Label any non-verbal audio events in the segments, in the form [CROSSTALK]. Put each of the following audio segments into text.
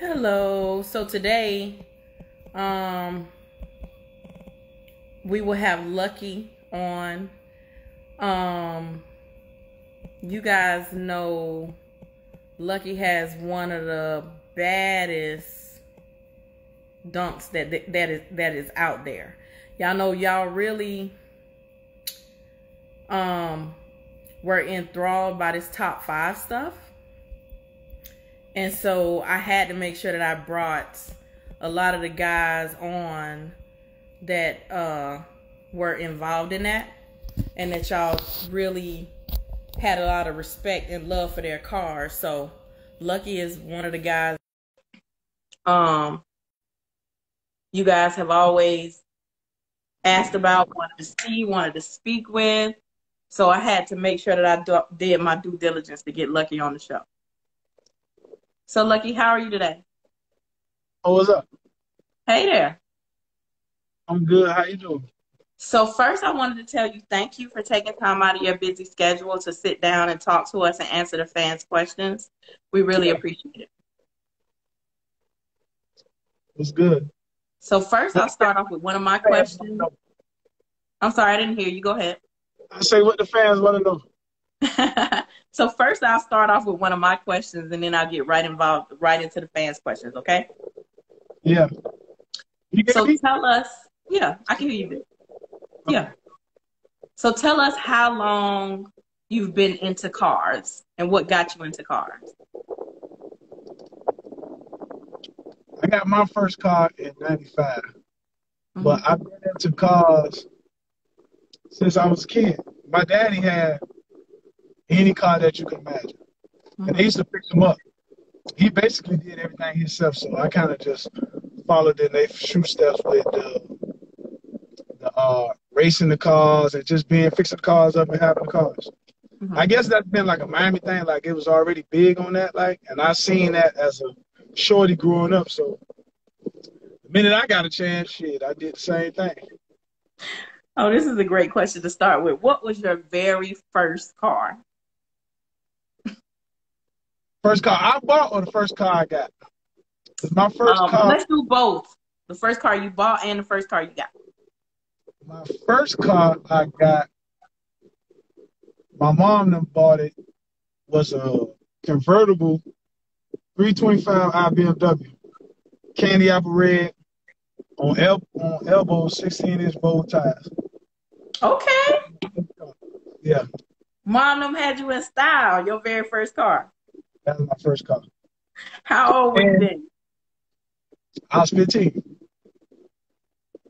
Hello. So today, um, we will have Lucky on. Um, you guys know Lucky has one of the baddest donks that that is that is out there. Y'all know y'all really um were enthralled by this top five stuff. And so I had to make sure that I brought a lot of the guys on that uh, were involved in that and that y'all really had a lot of respect and love for their cars. So Lucky is one of the guys um you guys have always asked about, wanted to see, wanted to speak with. So I had to make sure that I do, did my due diligence to get Lucky on the show. So Lucky, how are you today? Oh, what's up? Hey there. I'm good. How you doing? So first, I wanted to tell you thank you for taking time out of your busy schedule to sit down and talk to us and answer the fans' questions. We really appreciate it. It's good? So first, I'll start off with one of my questions. I'm sorry, I didn't hear you. Go ahead. I say what the fans want to know. [LAUGHS] so first, I'll start off with one of my questions, and then I'll get right involved, right into the fans' questions. Okay? Yeah. So tell us. Yeah, I can hear you. Yeah. So tell us how long you've been into cars and what got you into cars. I got my first car in '95, Mm-hmm. but I've been into cars since I was a kid. My daddy had any car that you can imagine, and they used to fix them up. He basically did everything himself, so I kind of just followed in their shoe steps with the, the uh, racing the cars and just being fixing the cars up and having the cars. Mhm. I guess that's been like a Miami thing. Like it was already big on that. Like, and I seen that as a shorty growing up. So the minute I got a chance, shit, I did the same thing. Oh, this is a great question to start with. What was your very first car? First car I bought or the first car I got? my first Um, car, let's do both. The first car you bought and the first car you got. my first car I got, my mom done bought it was a convertible 325 i BMW, candy apple red on el- on elbow 16 inch bow ties. Okay. Yeah, Mom them had you in style, your very first car. That was my first car. How old were you then? I was 15.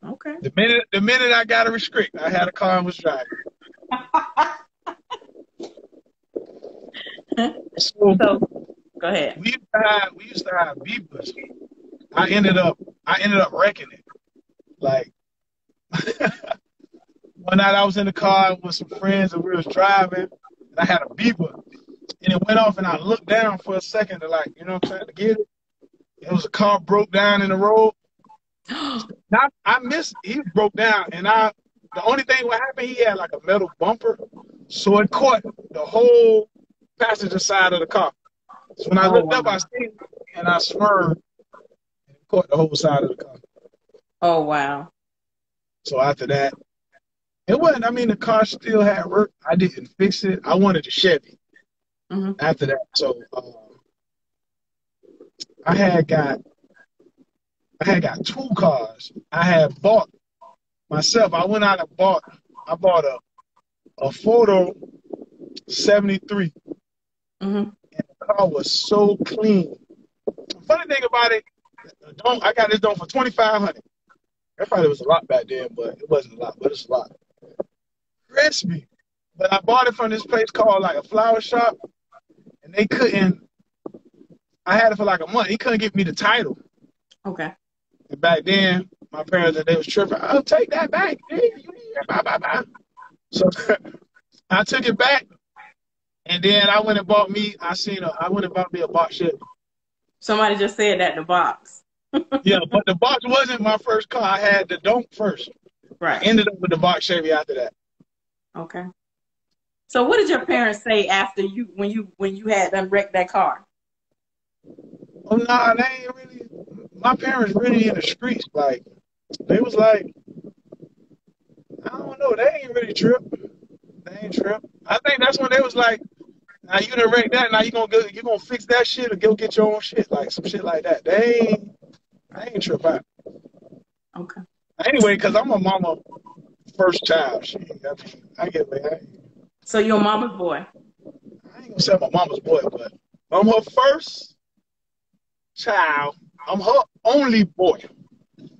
Okay. The minute the minute I got a restrict, I had a car and was driving. [LAUGHS] So So go ahead. we used to have we used to have beepers. I ended up I ended up wrecking it. Like [LAUGHS] one night I was in the car with some friends and we was driving and I had a beeper and it went off and I looked down for a second to like, you know what I'm saying, to get it. It was a car broke down in the road. [GASPS] Now I missed he broke down and I the only thing what happened he had like a metal bumper. So it caught the whole passenger side of the car. So when I Oh, looked up. I seen and I swerved and it caught the whole side of the car. Oh wow. So after that, it wasn't I mean the car still had work. I didn't fix it. I wanted a Chevy hmm after that. So um, I had got I had got two cars. I had bought myself. I went out and bought I bought a a photo 73 hmm and the car was so clean. Funny thing about it, don't I got this done for twenty five hundred. That probably was a lot back then, but it wasn't a lot, but it's a lot. Crispy. But I bought it from this place called like a flower shop, and they couldn't. I had it for like a month. He couldn't give me the title. Okay. And back then, my parents they was tripping. I'll take that back. Hey, you need it, blah, blah, blah. So [LAUGHS] I took it back, and then I went and bought me. I seen a. I went and bought me a box Chevy. Somebody just said that in the box. [LAUGHS] Yeah, but the box wasn't my first car. I had the Donk first. I Right. ended up with the box Chevy after that. Okay. So what did your parents say after you when you when you had unwrecked that car? Oh nah, they ain't really. My parents really in the streets. Like they was like, I don't know. They ain't really trip. They ain't trip. I think that's when they was like, now you done wrecked that. Now you gonna go, you gonna fix that shit or go get your own shit, like some shit like that. They ain't. I ain't trip out. Okay. Anyway, cause I'm a mama first child. She, I mean, I get me. I, So you're mama's boy. I ain't gonna say my mama's boy, but I'm her first child. I'm her only boy.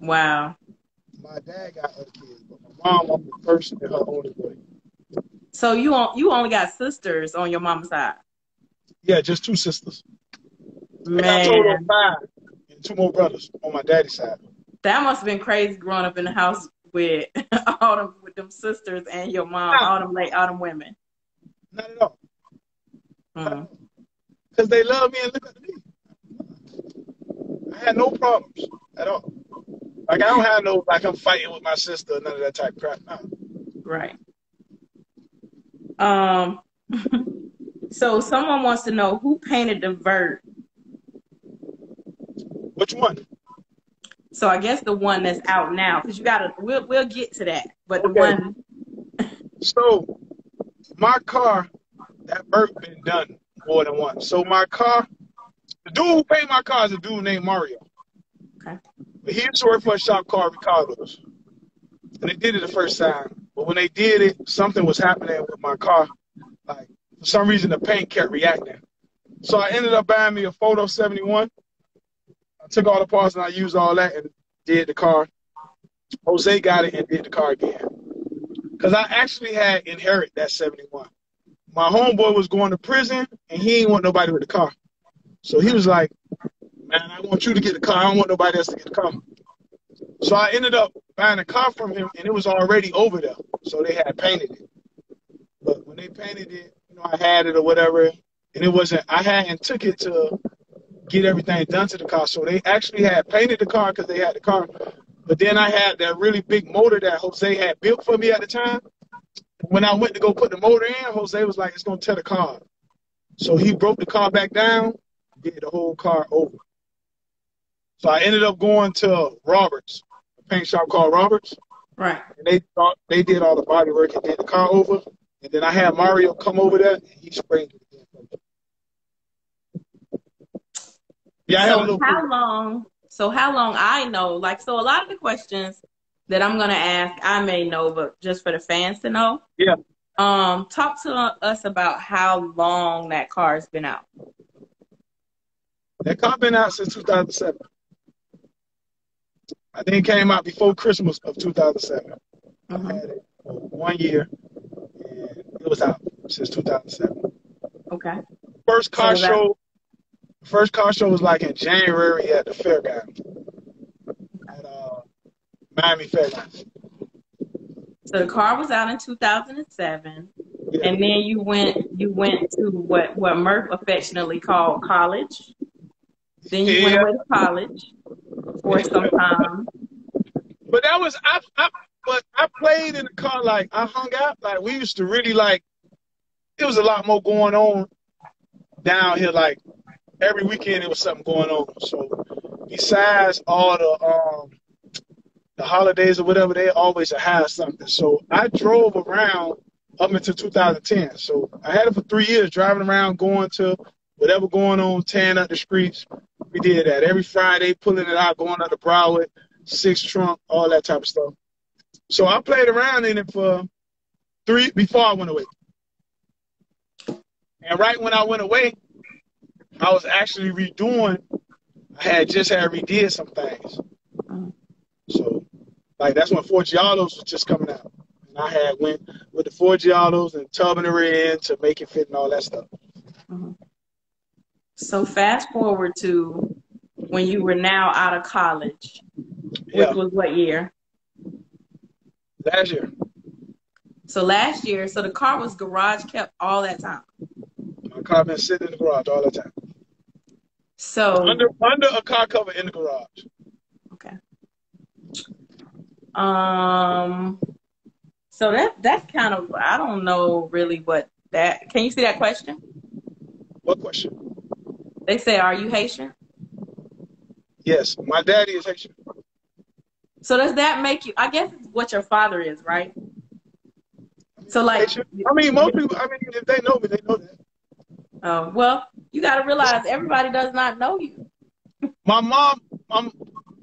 Wow. My dad got other kids, but my mom, I'm the first and her only boy. So you on, you only got sisters on your mama's side. Yeah, just two sisters. I got total Man, five and two more brothers on my daddy's side. that must have been crazy growing up in the house with [LAUGHS] all them them sisters and your mom, all them late, them women. Not at all. Mm. Because they love me and look at me. I had no problems at all. Like, I don't have no, like, I'm fighting with my sister, none of that type of crap. No. Right. Um. [LAUGHS] so someone wants to know who painted the vert. Which one? So I guess the one that's out now, because you gotta. We'll we'll get to that. But the one. So, my car, that vert been done more than once. So, my car, the dude who painted my car is a dude named Mario. Okay. But he used to work for a shop called Ricardo's. And they did it the first time. But when they did it, something was happening with my car. Like, for some reason, the paint kept reacting. So I ended up buying me a Photo 71. Took all the parts and I used all that and did the car. Jose got it and did the car again. Because I actually had inherit that 71. My homeboy was going to prison and he didn't want nobody with the car. So he was like, man, I want you to get the car. I don't want nobody else to get the car. So I ended up buying a car from him, and it was already over there. So they had painted it. But when they painted it, you know, I had it or whatever, and it wasn't. I hadn't took it to get everything done to the car. So they actually had painted the car because they had the car. But then I had that really big motor that Jose had built for me at the time. When I went to go put the motor in, Jose was like, "It's gonna tear the car." So he broke the car back down, did the whole car over. So I ended up going to Roberts, a paint shop called Roberts, Right. and they thought they did all the body work and did the car over. And then I had Mario come over there and he sprayed it again. for me. Yeah, I have a So how long? So how long? I know, like, so a lot of the questions that I'm gonna ask, I may know, but just for the fans to know. Yeah. Um, talk to us about how long that car has been out. That car been out since 2007. I think it came out before Christmas of 2007. I Mhm. had it for one year, and it was out since 2007. Okay. First car So show, first car show was like in January at the fairgrounds at uh, Miami Fairgrounds. So the car was out in 2007, Yeah. and then you went you went to what what Murph affectionately called college. Then you went away to college for some time. But that was I, I but I played in the car like I hung out like we used to really like it was a lot more going on down here like every weekend there was something going on. So besides all the um the holidays or whatever, they always have something. So I drove around up until 2010. So I had it for three years driving around going to whatever going on, tearing up the streets. We did that every Friday, pulling it out, going up to Broward, six trunk, all that type of stuff. So I played around in it for three before I went away. And right when I went away, I was actually redoing. I had just had redid some things. So, like that's when Forgiatos was just coming out, and I had went with the Forgiatos and tubbing her in to make it fit and all that stuff. Mm-hmm. So fast forward to when you were now out of college, which Yeah, was what year? last year. So last year, so the car was garage kept all that time. My car been sitting in the garage all the time, So under under a car cover in the garage. okay. Um. So that that's kind of I don't know really what that. Can you see that question? What question? They say, "Are you Haitian?" Yes, my daddy is Haitian. So does that make you? I guess it's what your father is, right? So like, Haitian. I mean, most people. I mean, if they know me, they know that. oh well, you got to realize everybody does not know you. My mom, my,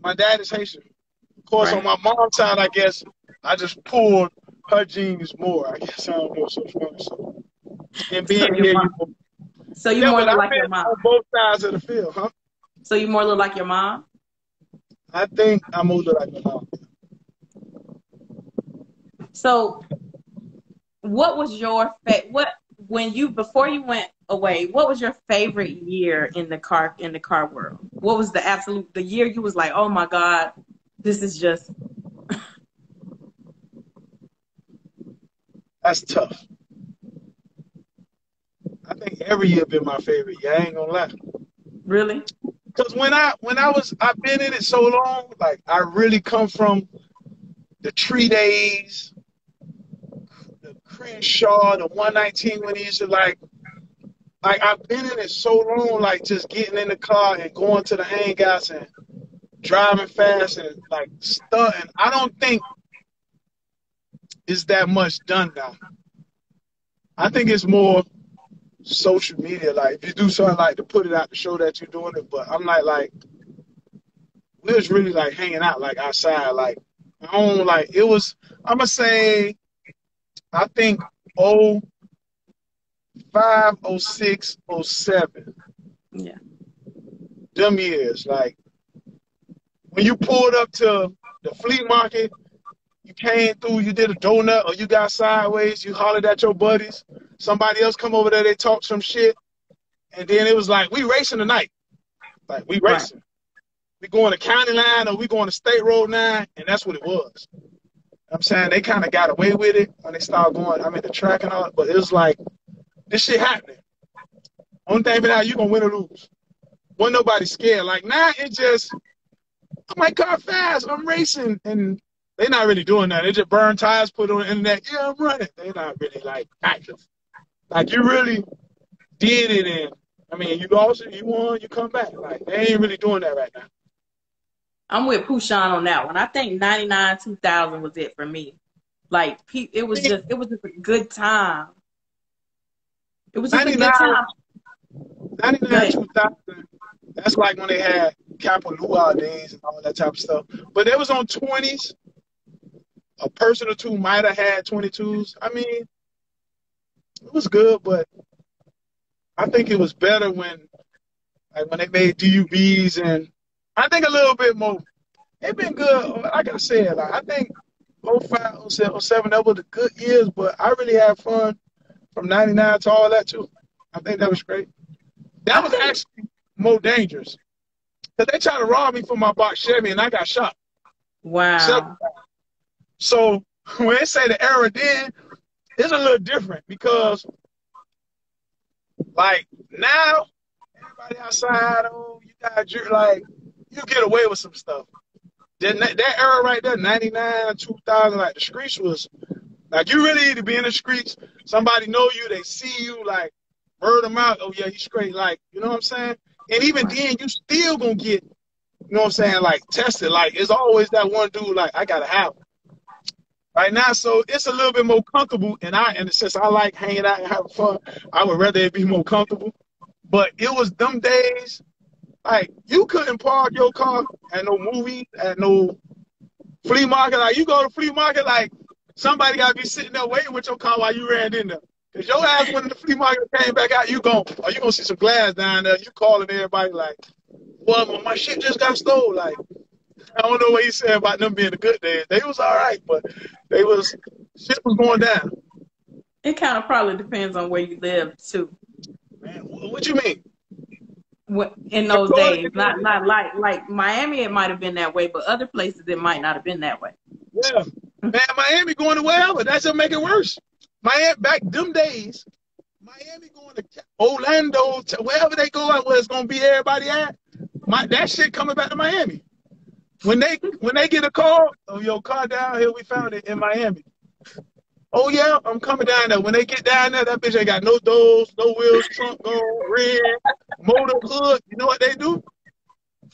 my dad is Haitian. Of course, Right. on my mom's side, I guess I just pulled her genes more. I guess I don't know so funny. So, and being your here, mom- you, So you yeah, more look like your mom. on both sides of the field, huh? So you more look like your mom. I think I'm older like my mom. So, what was your fa- what when you before you went away? What was your favorite year in the car in the car world? What was the absolute the year you was like, oh my god, this is just [LAUGHS] That's tough. I think every year been my favorite. Yeah, I ain't gonna lie. really Cause when I when I was I've been in it so long, like I really come from the tree days, the Crenshaw, the 119 when he used to like like I've been in it so long, like just getting in the car and going to the hangouts and driving fast and like stunting. I don't think it's that much done now. I think it's more social media. Like if you do something like to put it out to show that you're doing it, but I'm not like we was really like hanging out like outside. Like I don't like it was. I'm gonna say I think oh five, oh six, oh seven. yeah Them years, like when you pulled up to the flea market, you came through, you did a donut, or you got sideways, you hollered at your buddies. Somebody else come over there, they talk some shit, and then it was like we racing tonight, like we Right. racing. We going to county line or we going to state road nine, and that's what it was. I'm saying they kind of got away with it when they started going. I mean the track and all, but it was like this shit happening. Only thing about how you gonna win or lose. Wasn't nobody scared. Like now it just I'm like car fast, I'm racing, and they're not really doing that. They just burn tires, put on the internet. Yeah, I'm running. They're not really like active. Like you really did it, and I mean you lost it, you won, you come back. Like they ain't really doing that right now. I'm with Pushan on that one. I think 99 2000 was it for me. Like it was just it was just a good time. It was just a good 99. time. 99 2000. that's like when they had Capital Luau days and all that type of stuff. But they was on 20s. A person or two might have had 22s. I mean, it was good, but I think it was better when, like, when they made DUBs and I think a little bit more. It been good. Like I said, like, I think 05, 07, 07, that were the good years, but I really had fun from 99 to all that, too. I think that was great. That was actually more dangerous. Because they tried to rob me for my box Chevy and I got shot. Wow. times. So [LAUGHS] when they say the era then, it's a little different because, like, now, everybody outside, oh, you got, your- like, you get away with some stuff. Then that, that era right there, 99, 2000, like, the streets was, like, you really need to be in the streets. Somebody know you, they see you, like, bird them out. Oh, yeah, he's straight. Like, you know what I'm saying? And even then, you still gonna get, you know what I'm saying, like, tested. Like, it's always that one dude, like, I gotta have him. Right now, so it's a little bit more comfortable, and I, and since I like hanging out and having fun, I would rather it be more comfortable. But it was them days, like you couldn't park your car at no movie, at no flea market. Like you go to flea market, like somebody gotta be sitting there waiting with your car while you ran in there. Cause your ass when the flea market came back out, you gon' or oh, you gonna see some glass down there. You calling everybody like, "Well, my shit just got stole." Like, I don't know what you said about them being the good days. They was all right, but they was shit was going down. It kind of probably depends on where you live too. Man, wh- what you mean? What- In those days, not not like like Miami, it might have been that way, but other places it might not have been that way. Yeah, man, Miami going to wherever. That should make it worse. Miami back them days. Miami going to Orlando, to wherever they go where it's gonna be everybody at. My that shit coming back to Miami. When they when they get a call, oh your car down here, we found it in Miami. Oh yeah, I'm coming down there. When they get down there, that bitch ain't got no doors, no wheels, trunk gone, red, motor hood. You know what they do?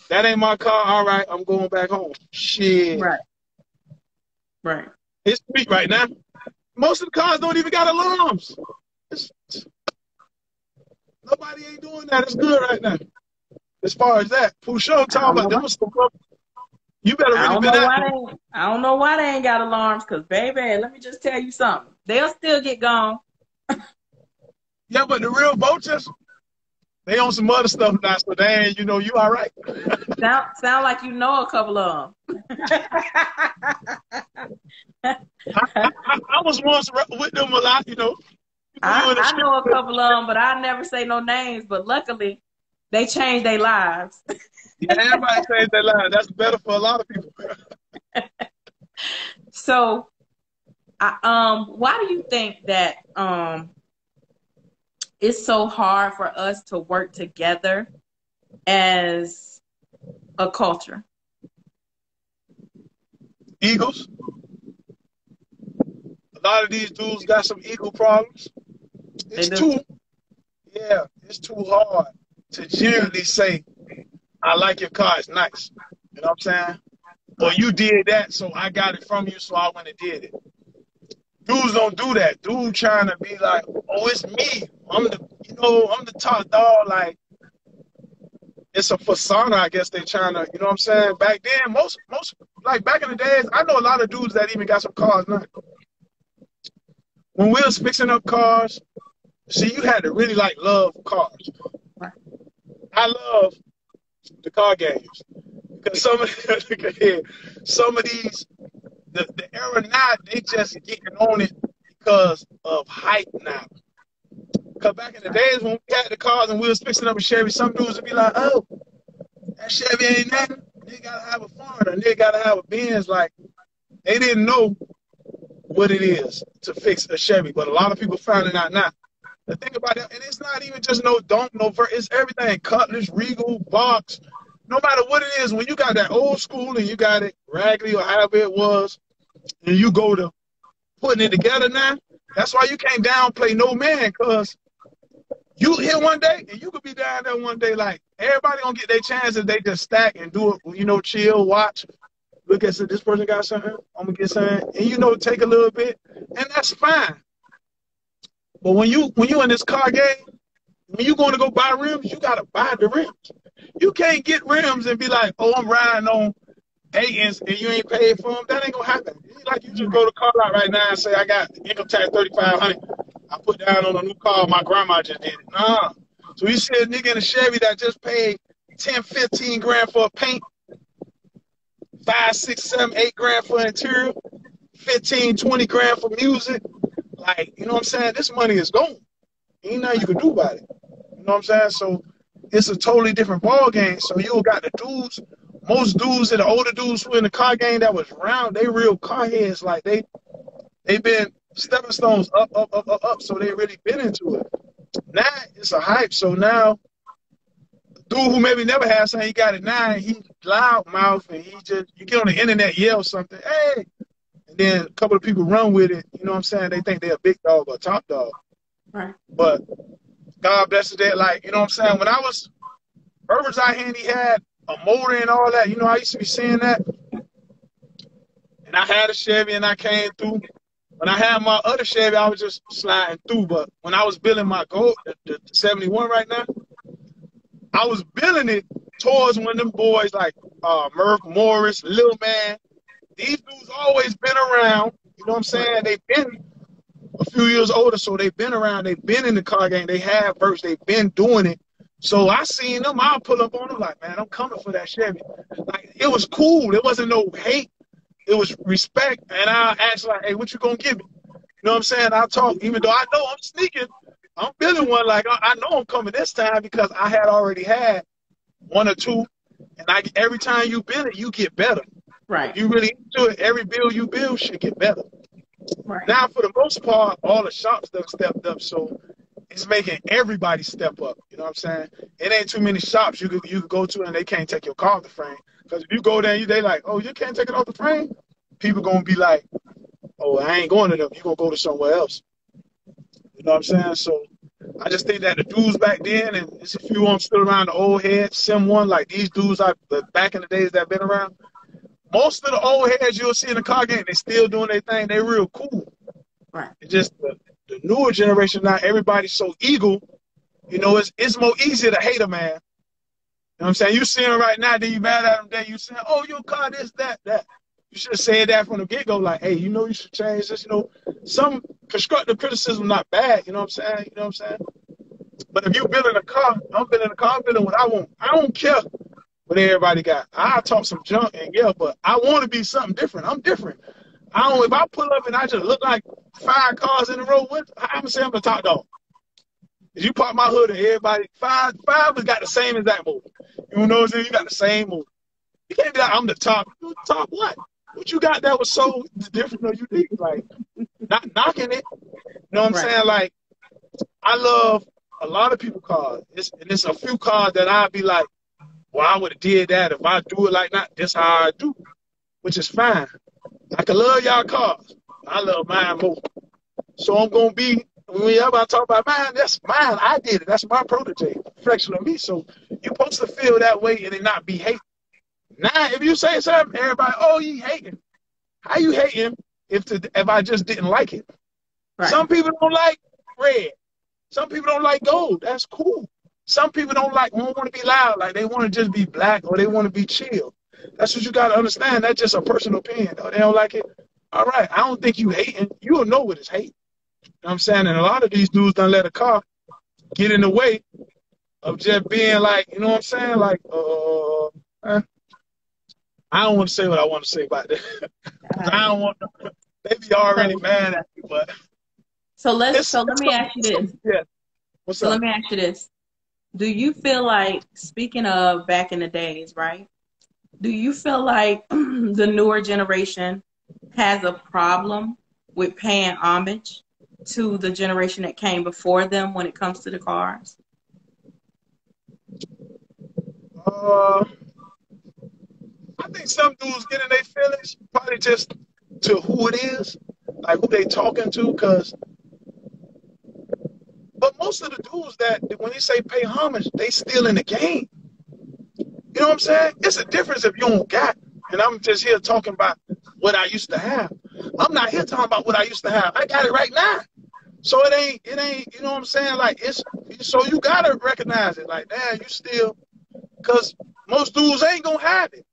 That ain't my car. All right, I'm going back home. Shit. Right. Right. It's sweet right now. Most of the cars don't even got alarms. It's, nobody ain't doing that. It's good right now. As far as that, Pusho talking about them some you better really I don't, know why they, I don't know why they ain't got alarms, cause baby, let me just tell you something. They'll still get gone. Yeah, but the real vultures, they on some other stuff now, so ain't, you know, you all right. Sound sound like you know a couple of them. I, I, I was once with them a lot, you know. I, I know a couple of them, but I never say no names. But luckily, they changed their lives. Yeah, everybody changed their life. That's better for a lot of people. [LAUGHS] so, I, um, why do you think that um, it's so hard for us to work together as a culture? Eagles. A lot of these dudes got some eagle problems. It's too, yeah, it's too hard to genuinely say, I like your car, it's nice. You know what I'm saying? Or you did that, so I got it from you, so I went and did it. Dudes don't do that. Dude trying to be like, oh, it's me. I'm the, you know, I'm the top dog. Like, it's a persona, I guess they trying to, you know what I'm saying? Back then, most, most, like back in the days, I know a lot of dudes that even got some cars now. When we was fixing up cars, see, you had to really like love cars. I love the car games. Because some of [LAUGHS] some of these the, the era now they just getting on it because of hype now. Cause back in the days when we had the cars and we was fixing up a Chevy, some dudes would be like, "Oh, that Chevy ain't nothing. They gotta have a foreigner. They gotta have a Benz." Like they didn't know what it is to fix a Chevy, but a lot of people finding out now. The thing about it, and it's not even just no don't no ver, it's everything. Cutlass, Regal, box, no matter what it is, when you got that old school and you got it raggedy or however it was, and you go to putting it together now, that's why you can't downplay no man, cause you here one day and you could be down there one day like everybody gonna get their chances, they just stack and do it, you know, chill, watch, look at this person got something, I'm gonna get something, and you know, take a little bit, and that's fine. But when you when you in this car game, when you going to go buy rims, you gotta buy the rims. You can't get rims and be like, oh, I'm riding on Dayton's and you ain't paid for them. That ain't gonna happen. Like you just go to car lot right now and say, I got income tax thirty five hundred. I put down on a new car. My grandma just did it. Nah. So you see a nigga in a Chevy that just paid 10, 15 grand for a paint, five, six, seven, eight grand for interior, 15, 20 grand for music. Like, you know what I'm saying? This money is gone. Ain't nothing you can do about it. You know what I'm saying? So it's a totally different ball game. So you got the dudes, most dudes and the older dudes who in the car game that was around, they real car heads. Like they they been stepping stones up, up, up, up, up. So they really been into it. Now it's a hype. So now dude who maybe never had something, he got it now, and he loud mouth and he just you get on the internet, yell something, hey, and then a couple of people run with it. You know what I'm saying? They think they're a big dog or a top dog. Right. But God bless it. Like, you know what I'm saying? When I was, Irvin's out here and he had a motor and all that, you know, I used to be seeing that. And I had a Chevy and I came through. When I had my other Chevy, I was just sliding through. But when I was building my Gold, the, the 71 right now, I was building it towards one of them boys like uh, Murph Morris, Lil Man. These dudes always been around. You know what I'm saying? They've been a few years older, so they've been around, they've been in the car game, they have verts, they've been doing it. So I seen them, I'll pull up on them like, man, I'm coming for that Chevy. Like it was cool. It wasn't no hate. It was respect. And I asked like, hey, what you gonna give me? You know what I'm saying? I talk, even though I know I'm sneaking, I'm building one like I know I'm coming this time because I had already had one or two. And I every time you build it, you get better. Right. You really do it. Every build you build should get better. Right. Now, for the most part, all the shops have stepped up, so it's making everybody step up. You know what I'm saying? It ain't too many shops you could you could go to and they can't take your car off the frame. Because if you go there, you they like, oh, you can't take it off the frame. People gonna be like, oh, I ain't going to them. You gonna go to somewhere else. You know what I'm saying? So I just think that the dudes back then, and there's a few of them still around, the old heads, Sim one, like these dudes I back in the days that been around. Most of the old heads you'll see in the car game, they still doing their thing. They real cool. Right. It's just the, the newer generation now, everybody's so eagle. You know, it's it's more easy to hate a man. Know what I'm saying? You see him right now, then you mad at him, then you saying, oh, your car this, that, that. You should have said that from the get go, like, hey, you know, you should change this. You know, some constructive criticism not bad. You know what I'm saying? You know what I'm saying? But if you building a car, I'm building a car. I'm building what I want. I don't care what everybody got. I talk some junk and yeah, but I want to be something different. I'm different. I don't. If I pull up and I just look like five cars in a row, with I'm gonna say I'm the top dog. You pop my hood and everybody five five has got the same exact motor. You know what I'm saying? You got the same motor. You can't be like I'm the top. Top what? what you got that was so different or unique? Like, not knocking it. You know what I'm right. saying? Like, I love a lot of people cars. It's, and it's a few cars that I'd be like, well, I would have did that if I do it like that. That's how I do, which is fine. I can love y'all cars. I love mine more. So I'm gonna be whenever I talk about mine, that's mine. I did it. That's my protege, reflection of me. So you're supposed to feel that way and it not be hating. Now, if you say something, everybody, oh, you hating. How you hating if to, if I just didn't like it? Right. Some people don't like red. Some people don't like gold. That's cool. Some people don't like won't want to be loud. Like they want to just be black or they want to be chill. That's what you got to understand. That's just a personal opinion. Though. They don't like it. All right. I don't think you hating. You don't know what is hate. Know what I'm saying? And a lot of these dudes don't let a car get in the way of just being like, you know what I'm saying? Like, uh, eh, I don't want to say what I want to say about that. [LAUGHS] I don't want. To, they be already so, mad at me, but. So let's. So let me ask you this. Yeah. What's so up? let me ask you this. Do you feel like speaking of back in the days, right? Do you feel like [CLEARS THROAT] the newer generation has a problem with paying homage to the generation that came before them when it comes to the cars? Uh, I think some dudes get in their feelings, probably just to who it is, like who they talking to, cause. But most of the dudes that when they say pay homage, they still in the game. You know what I'm saying? It's a difference if you don't got, and I'm just here talking about what I used to have. I'm not here talking about what I used to have. I got it right now. So it ain't, it ain't, you know what I'm saying? Like it's, so you gotta recognize it. Like, damn, you still, cause most dudes ain't gonna have it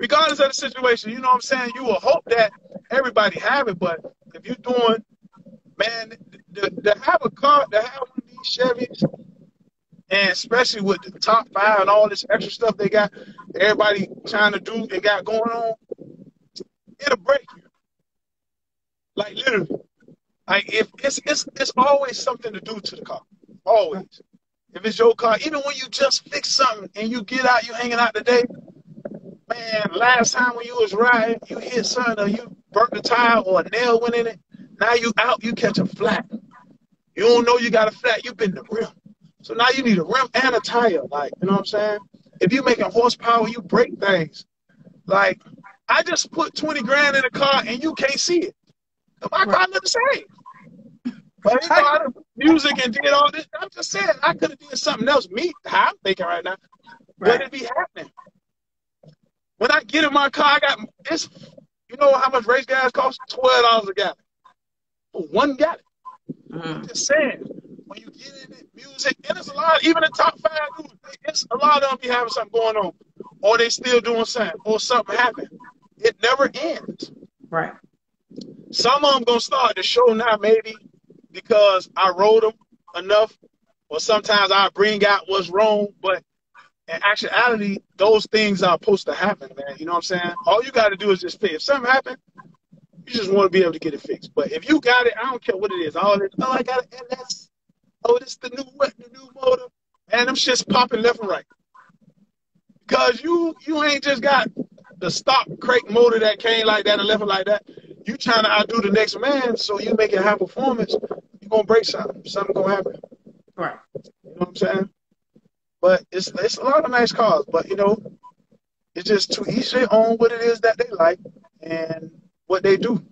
regardless of the situation, you know what I'm saying? You will hope that everybody have it, but if you're doing, man, to, to have a car, to have one of these Chevys, and especially with the top five and all this extra stuff they got, everybody trying to do and got going on, it'll break you. Like literally. Like if it's it's it's always something to do to the car. Always. If it's your car, even when you just fix something and you get out, you hanging out today, Man, last time when you was riding, you hit something or you burnt the tire or a nail went in it. Now you out, you catch a flat. You don't know you got a flat, you been the rim. So now you need a rim and a tire. Like, you know what I'm saying? If you making horsepower, you break things. Like, I just put 20 grand in a car and you can't see it. My car look the same. But you know, I music and did all this. I'm just saying I could have did something else. Me, how I'm thinking right now. Right. What it be happening? When I get in my car, I got this. you know how much race gas costs? Twelve dollars a gallon. For one gallon. Mm. just saying, when you get in it, music, and it's a lot, even the top five dudes, it's a lot of them be having something going on. Or they still doing something, or something happened. It never ends. Right. Some of them gonna start to show now, maybe because I wrote them enough, or sometimes I bring out what's wrong, but in actuality, those things are supposed to happen, man. You know what I'm saying? All you got to do is just pay. If something happened, you just want to be able to get it fixed. But if you got it, I don't care what it is. All this, oh, I got an NS. Oh, this the new what? The new motor. And them shit's popping left and right. Because you you ain't just got the stock crate motor that came like that and left it like that. You trying to outdo the next man, so you make it high performance. you're gonna break something. Something gonna happen. Right. You know what I'm saying? But it's it's a lot of nice cars. But you know, it's just to each their own what it is that they like and what they do.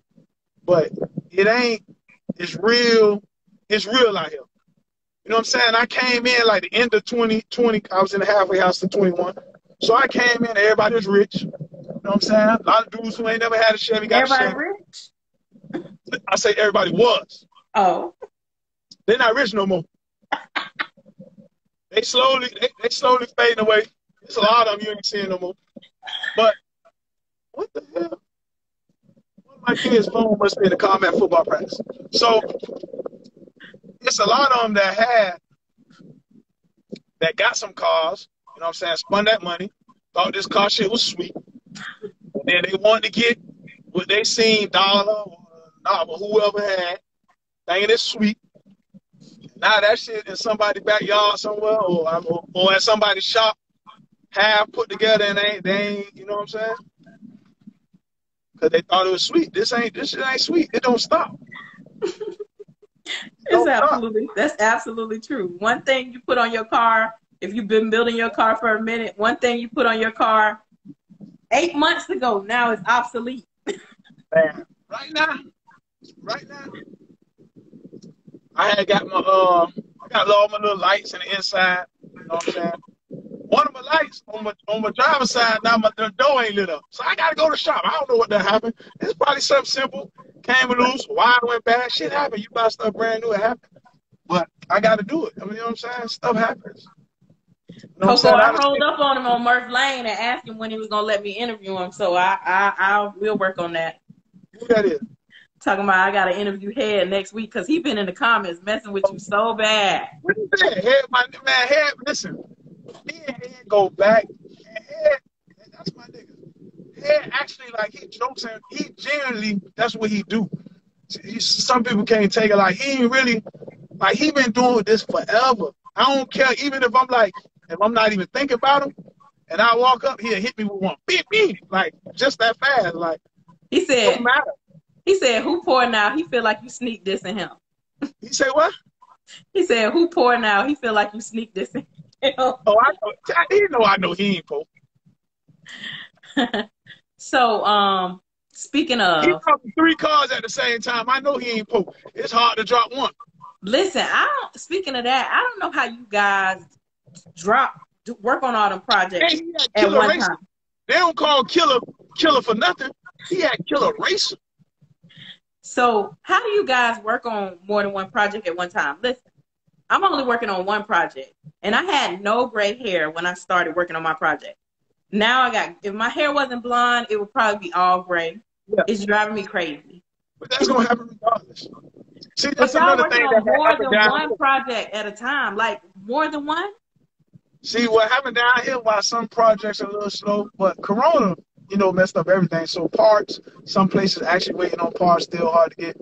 But it ain't. It's real. It's real out here. You know what I'm saying? I came in like the end of 2020. I was in the halfway house to 21. So I came in, everybody was rich. Know what I'm saying? A lot of dudes who ain't never had a Chevy got Everybody a Chevy. rich? I say everybody was. Oh. They're not rich no more. they slowly, they, they slowly fading away. There's a lot of them you ain't seeing no more. But what the hell? One of my kids' phone must be in the combat football practice. So it's a lot of them that had that got some cars. You know what I'm saying? Spun that money, thought this car shit was sweet. And then they wanted to get what they seen dollar or not, whoever had. Thinking it's sweet. Now that shit in somebody's backyard somewhere or, um, or, or at somebody's shop, half put together and they, they ain't, you know what I'm saying? Because they thought it was sweet. This ain't, this shit ain't sweet. It don't stop. [LAUGHS] It's absolutely that's absolutely true. One thing you put on your car, if you've been building your car for a minute, one thing you put on your car eight months ago now it's obsolete. Man, right now, right now, I had got my uh, I got all my little lights in the inside. You know what I'm saying? One of my lights on my on my driver's side now, my the door ain't lit up, so I gotta go to the shop. I don't know what that happened. It's probably something simple. Came loose, wire went bad. Shit happened. You buy stuff brand new, it happened. But I gotta do it. I mean, you know what I'm saying? Stuff happens. You know what I'm Coco, saying? I rolled up on him on Murph Lane and asked him when he was gonna let me interview him. So I I I will work on that. Who that is? Talking about I gotta interview Head next week because he been in the comments messing with you so bad. What you that? Head, my man, head. Listen, me and head go back. Head, that's my nigga. Head actually like he jokes and he generally that's what he do. Some people can't take it like he ain't really like he been doing this forever. I don't care even if I'm like if I'm not even thinking about him and I walk up, he'll hit me with one beep beep like just that fast. Like He said he said who poor now? He feel like you sneak this in him. He say what? He said who poor now? He feel like you sneak dissing him. Oh, I know. He know I know he ain't poor. [LAUGHS] so um speaking of. He of dropping three cars at the same time. I know he ain't poor. It's hard to drop one. listen, I don't speaking of that, I don't know how you guys drop do, work on all them projects Hey, at one Racer. time. They don't call Killer Killer for nothing. He had Killer Racer. So how do you guys work on more than one project at one time? Listen, I'm only working on one project, and I had no gray hair when I started working on my project. Now I got if my hair wasn't blonde, it would probably be all gray. Yeah. It's driving me crazy. But that's gonna happen regardless. See, But that's y'all another working thing on that more than one project at a time, like more than one. See what happened down here why some projects are a little slow, but Corona, you know, messed up everything. So parts, some places actually waiting on parts, still hard to get.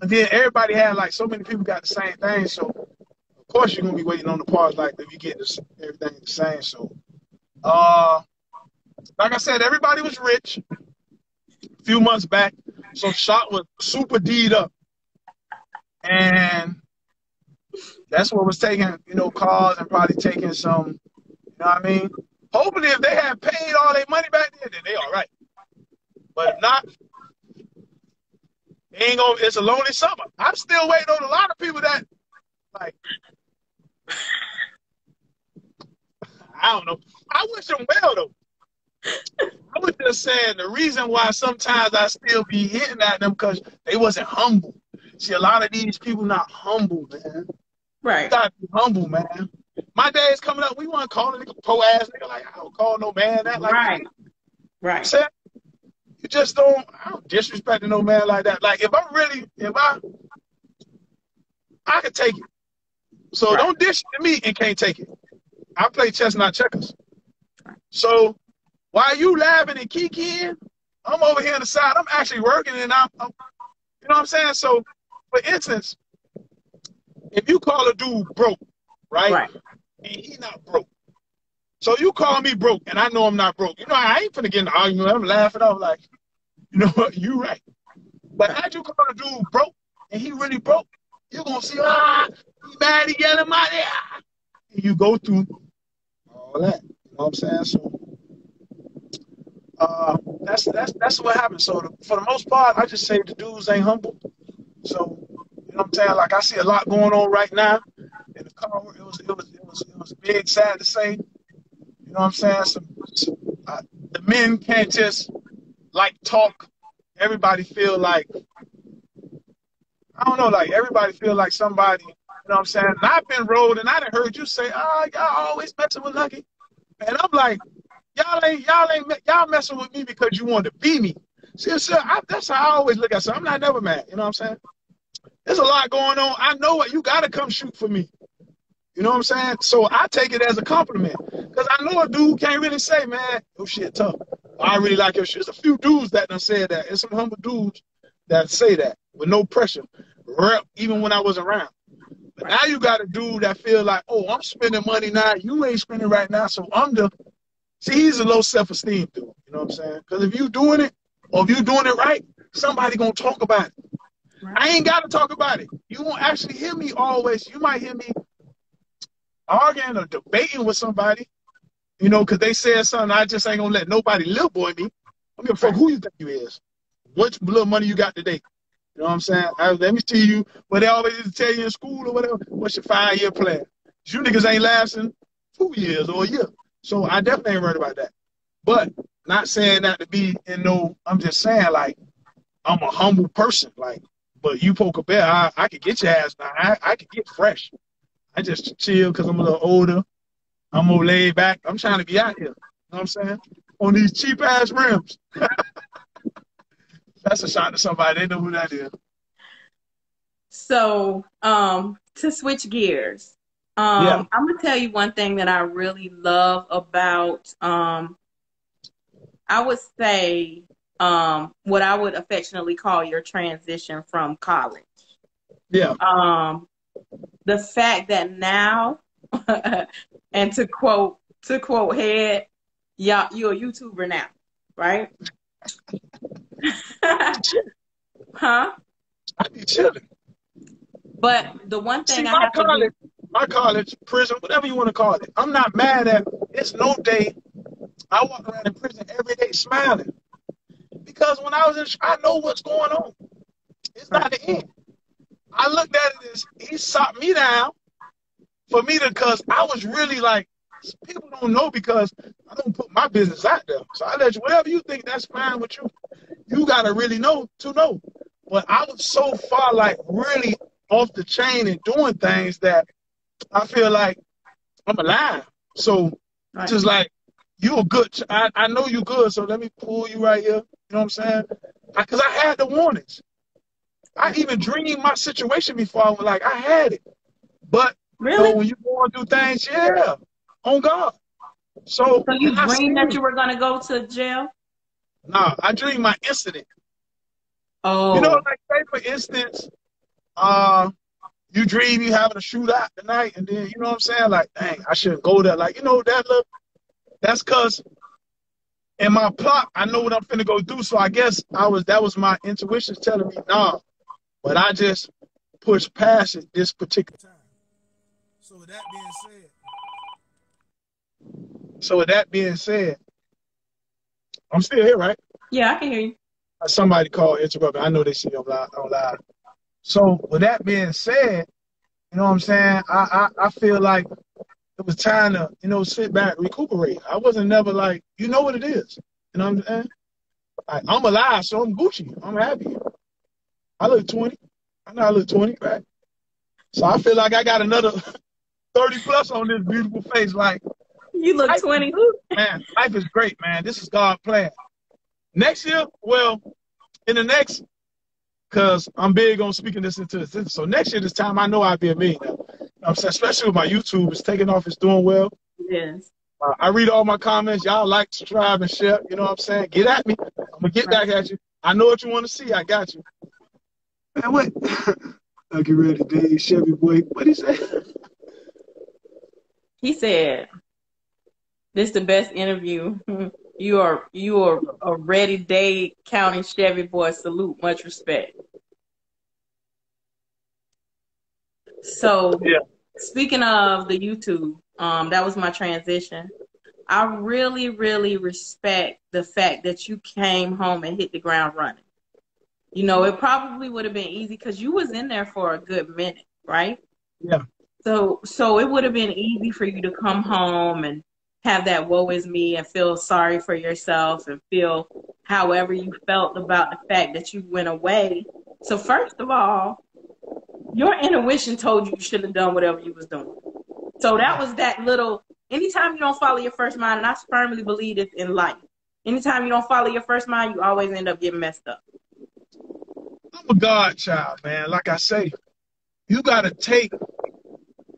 And then everybody had like so many people got the same thing, so of course you're gonna be waiting on the parts like if you get this, everything the same. So uh like I said, everybody was rich a few months back. So shot was super D'd up. And that's what was taking, you know, cars and probably taking some, know what I mean? Hopefully if they had paid all their money back then, then they all right. But if not, ain't gonna it's a lonely summer. I'm still waiting on a lot of people that like I don't know. I wish them well though. I was just saying the reason why sometimes I still be hitting at them because they wasn't humble. See, a lot of these people not humble, man. You Right. gotta be humble, man. My day's coming up. We want to call a nigga po ass nigga like I don't call no man that like Right. Right. I'm? You just don't. I don't disrespect no man like that. Like if I'm really, if I, I can take it. So Right. don't dish to me and can't take it. I play chess, not checkers. So while you laughing and kikiing, I'm over here on the side. I'm actually working and I'm, I'm you know what I'm saying? So for instance, if you call a dude broke, right? Right. And he not broke. So you call me broke and I know I'm not broke. You know, I ain't finna get in an argument. I'm laughing off like, you know what, you right. But had you call a dude broke and he really broke, you're gonna see, ah, he mad, he yelling my there. And you go through all that. You know what I'm saying? So uh, that's that's that's what happens. So the, for the most part, I just say the dudes ain't humble. So you know what I'm saying? Like I see a lot going on right now in the work. It was it was it was it was big, sad to say. You know what I'm saying? Some, some, uh, the men can't just like talk. Everybody feel like I don't know, like everybody feel like somebody. You know what I'm saying? And I've been rolled, and I done heard you say, "Oh, y'all always messing with Lucky," and I'm like, y'all ain't y'all ain't y'all messing with me because you want to be me. See, see I, that's how I always look at it. I'm not never mad. You know what I'm saying? There's a lot going on. I know what you got to come shoot for me. You know what I'm saying? So I take it as a compliment because I know a dude can't really say, man, oh shit, tough. I really like your shit. There's a few dudes that done said that. There's some humble dudes that say that with no pressure, even when I was around. But now you got a dude that feel like, oh, I'm spending money now. You ain't spending right now, so I'm the. See, he's a low self-esteem dude. You know what I'm saying? Because if you doing it or if you doing it right, somebody gonna talk about it. I ain't got to talk about it. You won't actually hear me always. You might hear me arguing or debating with somebody, you know, because they said something. I just ain't gonna let nobody little boy me. I'm gonna fuck who you think you is. What little money you got today? You know what I'm saying? I, let me tell you what they always tell you in school or whatever. What's your five year plan? You niggas ain't lasting two years or a year. So I definitely ain't worried about that. But not saying that to be in no. I'm just saying like I'm a humble person. Like but you poke a bear, I, I could get your ass now. I, I could get fresh. I just chill because I'm a little older. I'm more laid back. I'm trying to be out here. You know what I'm saying? On these cheap ass rims. [LAUGHS] That's a shot to somebody. They know who that is. So, um, to switch gears, um, yeah. I'm gonna tell you one thing that I really love about um, I would say um, what I would affectionately call your transition from college. Yeah. Um, the fact that now, [LAUGHS] and to quote to quote head, yeah, you're a YouTuber now, right? [LAUGHS] huh? I be chilling. But the one thing See, I have college, to do, my college, prison, whatever you want to call it, I'm not mad at. It's no day. I walk around in prison every day smiling. Because when I was in, I know what's going on. It's not the end. I looked at it as he sought me down for me to, because I was really like, people don't know because I don't put my business out there. So I let you, whatever you think, that's fine with you. You got to really know to know. But I was so far, like, really off the chain and doing things that I feel like I'm alive. So, right. just like, you a good, I, I know you good, so let me pull you right here you know what I'm saying? Because I, I, had the warnings. I even dreamed my situation before. I was like, I had it. But really? you know, when you going through things, yeah, on God. So, so you dreamed that you were going to go to jail? Nah, I dreamed my incident. Oh. You know, like say for instance, uh, you dream you having a shootout tonight, and then you know what I'm saying? Like, dang, I shouldn't go there. Like, you know that look. That's cause in my plot, I know what I'm finna go do. So I guess I was that was my intuition telling me nah. But I just pushed past it this particular time. So with that being said, so with that being said, I'm still here, right? Yeah, I can hear you. Uh, somebody called interrupted. I know they see me on live, on live. So with that being said, you know what I'm saying? I, I, I feel like it was time to, you know, sit back, recuperate. I wasn't never like, you know what it is. You know what I'm saying? I, I'm alive, so I'm Gucci. I'm happy. I look 20. I know I look 20, right? So I feel like I got another [LAUGHS] 30 plus on this beautiful face. Like, you look 20. Man, life is great, man. This is God's plan. Next year, well, in the next, because I'm big on speaking this into existence. So next year, this time, I know I'll be a millionaire. I'm saying, especially with my YouTube, it's taking off, it's doing well. Yes. Uh, I read all my comments. Y'all like, subscribe, and share. You know what I'm saying? Get at me. I'm gonna get right. back at you. I know what you want to see. I got you. Man, what? [LAUGHS] I get ready, Dade Chevy boy. What he say? He said, "This is the best interview. [LAUGHS] you are you are a ready Dade County Chevy boy. Salute, much respect." So, yeah. speaking of the YouTube, um, that was my transition. I really, really respect the fact that you came home and hit the ground running. You know, it probably would have been easy because you was in there for a good minute, right? Yeah. So so it would have been easy for you to come home and have that woe is me and feel sorry for yourself and feel however you felt about the fact that you went away. So first of all, your intuition told you you shouldn't have done whatever you was doing. So that was that little anytime you don't follow your first mind, and I firmly believe this in life. Anytime you don't follow your first mind, you always end up getting messed up. I'm a God child, man. Like I say, you gotta take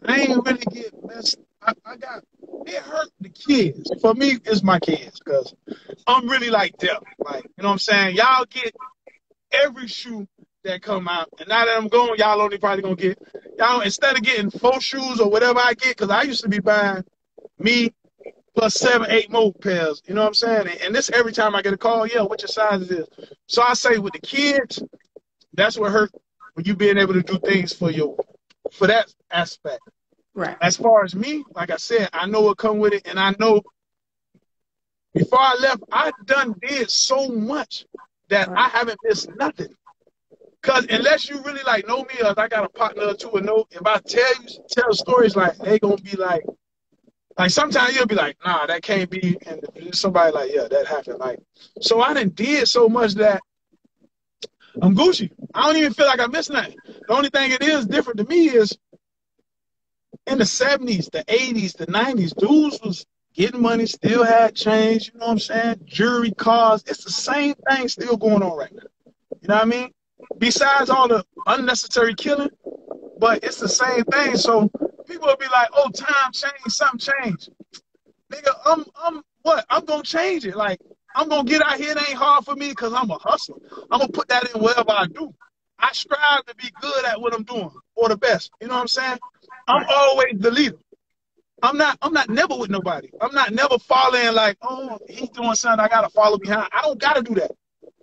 I ain't really get messed I, I got it hurt the kids. For me, it's my kids because I'm really like them. Like, you know what I'm saying? Y'all get every shoe that come out. And now that I'm going, y'all only probably gonna get y'all instead of getting four shoes or whatever I get, because I used to be buying me plus seven, eight more pairs. You know what I'm saying? And, and this every time I get a call, yeah, what your size is this? So I say with the kids, that's what hurt when you being able to do things for your for that aspect. Right. As far as me, like I said, I know what come with it, and I know before I left, I done did so much that right. I haven't missed nothing. Cause unless you really like know me, or I got a partner or two, and know if I tell you tell stories like they gonna be like, like sometimes you'll be like, nah, that can't be, and somebody like, yeah, that happened. Like, so I done did so much that I'm Gucci. I don't even feel like I missed nothing. The only thing it is different to me is in the 70s, the 80s, the 90s, dudes was getting money, still had change, you know what I'm saying? Jewelry, cars. It's the same thing still going on right now. You know what I mean? Besides all the unnecessary killing, but it's the same thing. So people will be like, oh, time changed, something changed. Nigga, I'm I'm what? I'm gonna change it. Like, I'm gonna get out here. It ain't hard for me because I'm a hustler. I'm gonna put that in whatever I do. I strive to be good at what I'm doing or the best. You know what I'm saying? I'm always the leader. I'm not I'm not never with nobody. I'm not never following like, oh, he's doing something, I gotta follow behind. I don't gotta do that.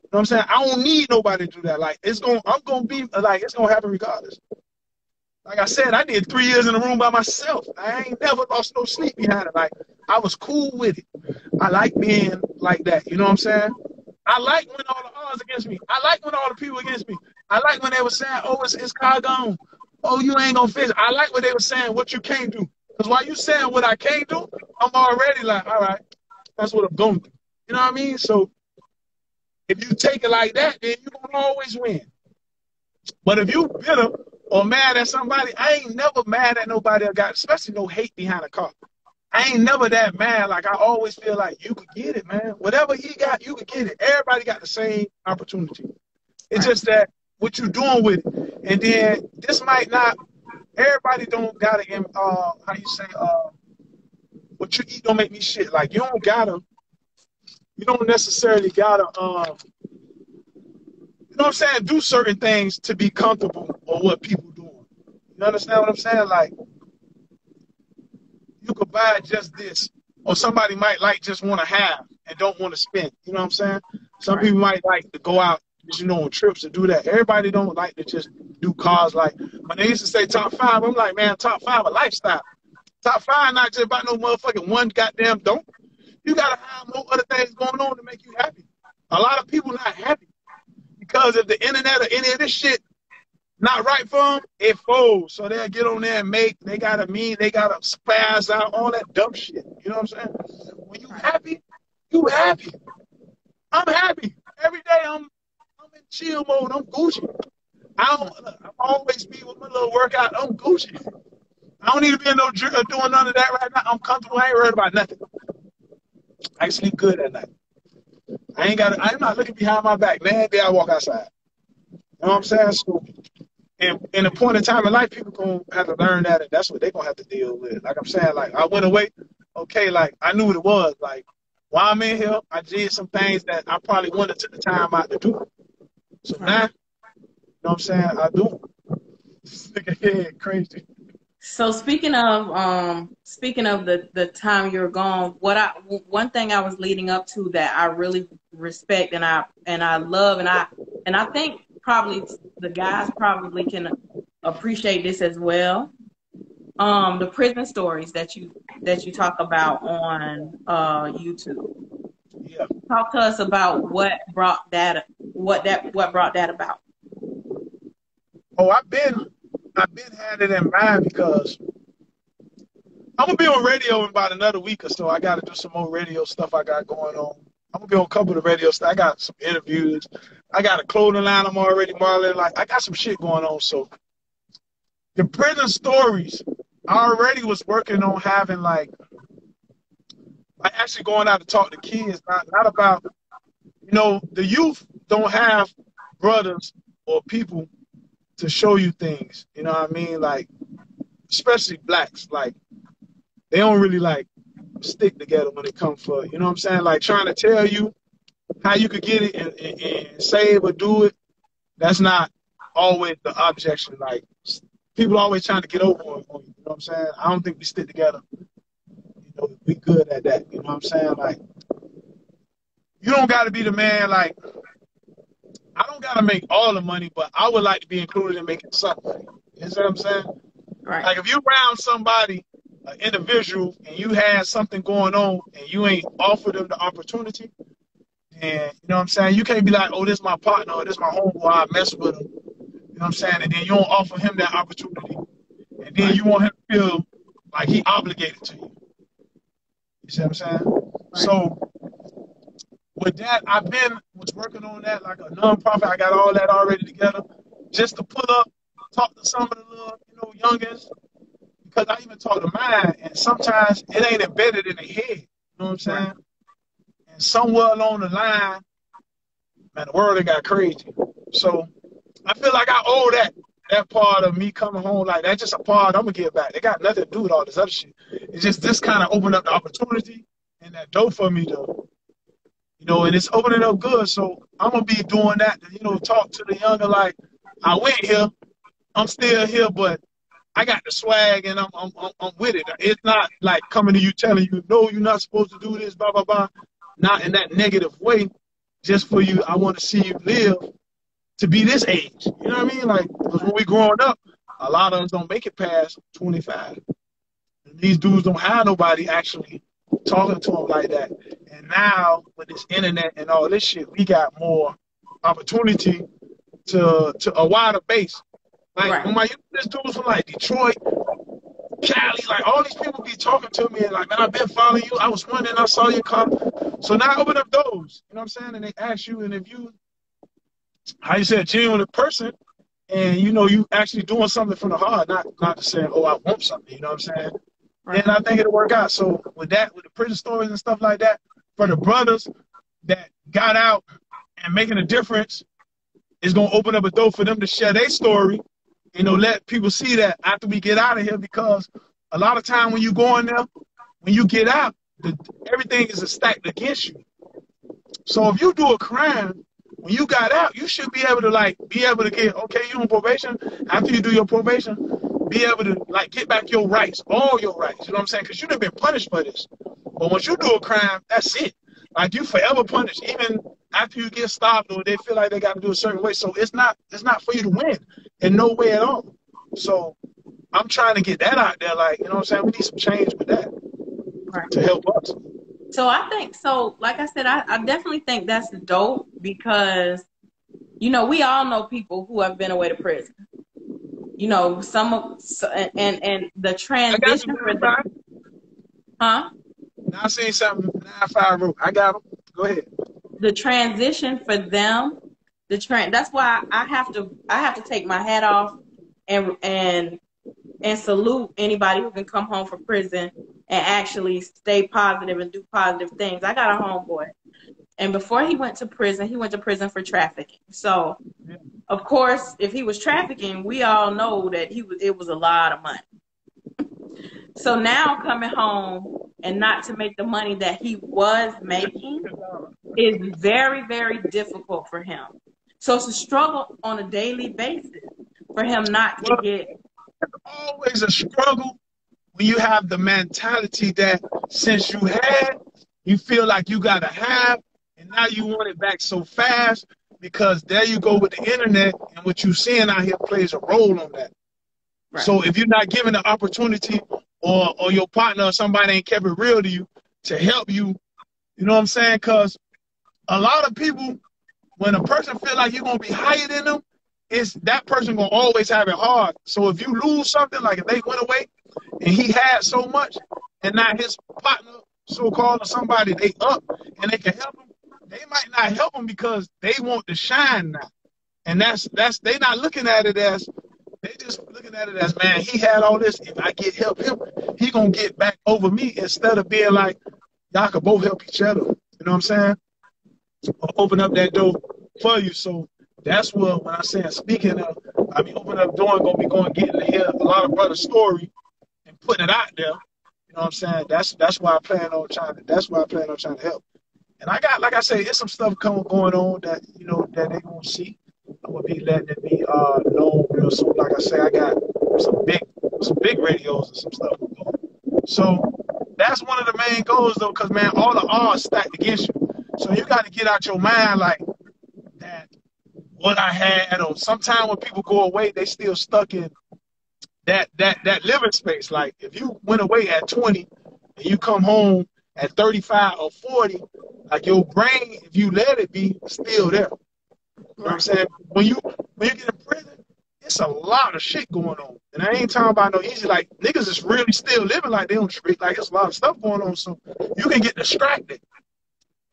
You know what I'm saying? I don't need nobody to do that. Like it's gonna I'm gonna be like it's gonna happen regardless. Like I said, I did three years in the room by myself. I ain't never lost no sleep behind it. Like I was cool with it. I like being like that. You know what I'm saying? I like when all the odds against me. I like when all the people against me. I like when they were saying, "Oh, it's, it's car gone." Oh, you ain't gonna fix. I like what they were saying. What you can't do. Because while you saying what I can't do, I'm already like, all right, that's what I'm going to do. You know what I mean? So if you take it like that, then you're going to always win. But if you bitter or mad at somebody, I ain't never mad at nobody I got, especially no hate behind a car. I ain't never that mad. Like I always feel like you could get it, man. Whatever he got, you could get it. Everybody got the same opportunity. It's just that what you doing with it. And then this might not everybody don't gotta uh how you say uh what you eat don't make me shit. Like you don't gotta you don't necessarily gotta uh you know what I'm saying, do certain things to be comfortable or what people doing. You understand what I'm saying? Like you could buy just this, or somebody might like just want to have and don't want to spend. You know what I'm saying? Some right. people might like to go out you know, on trips to do that. Everybody don't like to just do cars like when they used to say top five, I'm like, man, top five a lifestyle. Top five not just about no motherfucking one goddamn don't. You gotta have more other things going on to make you happy. A lot of people not happy because if the internet or any of this shit not right for them, it folds. So they'll get on there and make, they gotta mean, they gotta spaz out, all that dumb shit. You know what I'm saying? When you happy, you happy. I'm happy. Every day I'm I'm in chill mode. I'm Gucci. I don't. I always be with my little workout. I'm Gucci. I don't need to be in no doing none of that right now. I'm comfortable. I ain't worried about nothing. I sleep good at night. I ain't got. I'm not looking behind my back. Man, day I walk outside. You know what I'm saying? So, and in a point in time in life, people gonna have to learn that, and that's what they gonna have to deal with. Like I'm saying, like I went away. Okay, like I knew what it was. Like while I'm in here, I did some things that I probably wanted to the time out to do. So now, you know what I'm saying? I do. [LAUGHS] Nigga crazy. So speaking of um speaking of the the time you're gone, what I one thing I was leading up to that I really respect and I and I love and I and I think probably the guys probably can appreciate this as well. Um, the prison stories that you that you talk about on uh YouTube. Yeah. Talk to us about what brought that what that what brought that about. Oh, I've been I've been had it in mind because I'm gonna be on radio in about another week or so. I got to do some more radio stuff I got going on. I'm gonna be on a couple of radio stuff. I got some interviews. I got a clothing line I'm already modeling. Like I got some shit going on. So the prison stories, I already was working on having like, like actually going out to talk to kids. Not not about, you know, the youth don't have brothers or people to show you things. You know what I mean? Like, especially blacks. Like, they don't really like stick together when it comes for, you know what I'm saying? Like trying to tell you how you could get it and, and, and save or do it. That's not always the objection. Like people always trying to get over on you. You know what I'm saying? I don't think we stick together. You know, we good at that. You know what I'm saying? Like you don't got to be the man. Like I don't got to make all the money, but I would like to be included in making something. You know what I'm saying? Right. Like if you around somebody an individual and you had something going on and you ain't offered them the opportunity, and you know what I'm saying, you can't be like, oh, this is my partner, or this is my homeboy, I mess with him. You know what I'm saying? And then you don't offer him that opportunity. And then you want him to feel like he obligated to you. You see what I'm saying? Right. So with that, I've been was working on that like a nonprofit. I got all that already together. Just to put up, talk to some of the little, you know, youngins because I even talk to mine, and sometimes it ain't embedded in their head. You know what I'm saying? Right. And somewhere along the line, man, the world got crazy. So I feel like I owe that that part of me coming home. Like that's just a part I'm gonna give back. It got nothing to do with all this other shit. It's just this kind of opened up the opportunity and that door for me though. You know, and it's opening up good. So I'm gonna be doing that. You know, talk to the younger like I went here, I'm still here, but I got the swag and I'm, I'm, I'm with it. It's not like coming to you telling you, no, you're not supposed to do this, blah, blah, blah. Not in that negative way. Just for you, I want to see you live to be this age. You know what I mean? Like, when we growing up, a lot of us don't make it past 25. These dudes don't have nobody actually talking to them like that. And now with this internet and all this shit, we got more opportunity to to a wider base. Like right. when my youth dudes from like Detroit, Cali, like all these people be talking to me and like, man, I've been following you. I was wondering, I saw your car. So now I open up those, you know what I'm saying? And they ask you, and if you, how you say, a genuine person, and you know you actually doing something from the heart, not not just saying, oh, I want something, you know what I'm saying? Right. And I think it'll work out. So with that, with the prison stories and stuff like that, for the brothers that got out and making a difference, it's gonna open up a door for them to share their story you know, let people see that after we get out of here because a lot of time when you go in there, when you get out, the, everything is stacked against you. So if you do a crime, when you got out, you should be able to like be able to get okay, you on probation. After you do your probation, be able to like get back your rights, all your rights. You know what I'm saying? Because you've been punished for this. But once you do a crime, that's it. Like you forever punished, even after you get stopped or they feel like they got to do a certain way. So it's not it's not for you to win in no way at all. So I'm trying to get that out there. Like you know what I'm saying? We need some change with that right. to help us. So I think so. Like I said, I, I definitely think that's dope because you know we all know people who have been away to prison. You know, some of and and the transition for them. Huh? Now I seen something nine five root. I got them. Go ahead. The transition for them, the trend. That's why I have to. I have to take my hat off and and and salute anybody who can come home from prison and actually stay positive and do positive things. I got a homeboy, and before he went to prison, he went to prison for trafficking. So, of course, if he was trafficking, we all know that he was. It was a lot of money. So now coming home and not to make the money that he was making is very, very difficult for him. So it's a struggle on a daily basis for him not to get. It's always a struggle when you have the mentality that since you had, you feel like you got to have, and now you want it back so fast because there you go with the internet, and what you're seeing out here plays a role on that. Right. So if you're not given the opportunity or or your partner or somebody ain't kept it real to you to help you. You know what I'm saying? Because a lot of people, when a person feel like you're gonna be higher than them, it's that person gonna always have it hard. So if you lose something, like if they went away and he had so much, and now his partner, so called or somebody, they up and they can help him, they might not help him because they want to shine now. And that's that's they not looking at it as they just looking at it as man, he had all this. If I get help him, he gonna get back over me instead of being like, y'all can both help each other. You know what I'm saying? Open up that door for you. So that's what when I say speaking of, I mean open up door gonna be going getting to hear a lot of brother's story and putting it out there. You know what I'm saying? That's that's why I plan on trying to that's why I plan on trying to help. And I got like I say, there's some stuff coming going on that you know that they gonna see. I'm gonna be letting it be uh known real soon. Like I say, I got some big some big radios and some stuff going. So that's one of the main goals though, because man, all the odds stacked against you. So you got to get out your mind like that. What I had, or sometimes when people go away, they still stuck in that that that living space. Like if you went away at 20 and you come home at 35 or 40, like your brain, if you let it be, still there. You know what I'm saying? When you when you get in prison, it's a lot of shit going on. And I ain't talking about no easy like niggas is really still living like they don't treat like it's a lot of stuff going on. So you can get distracted.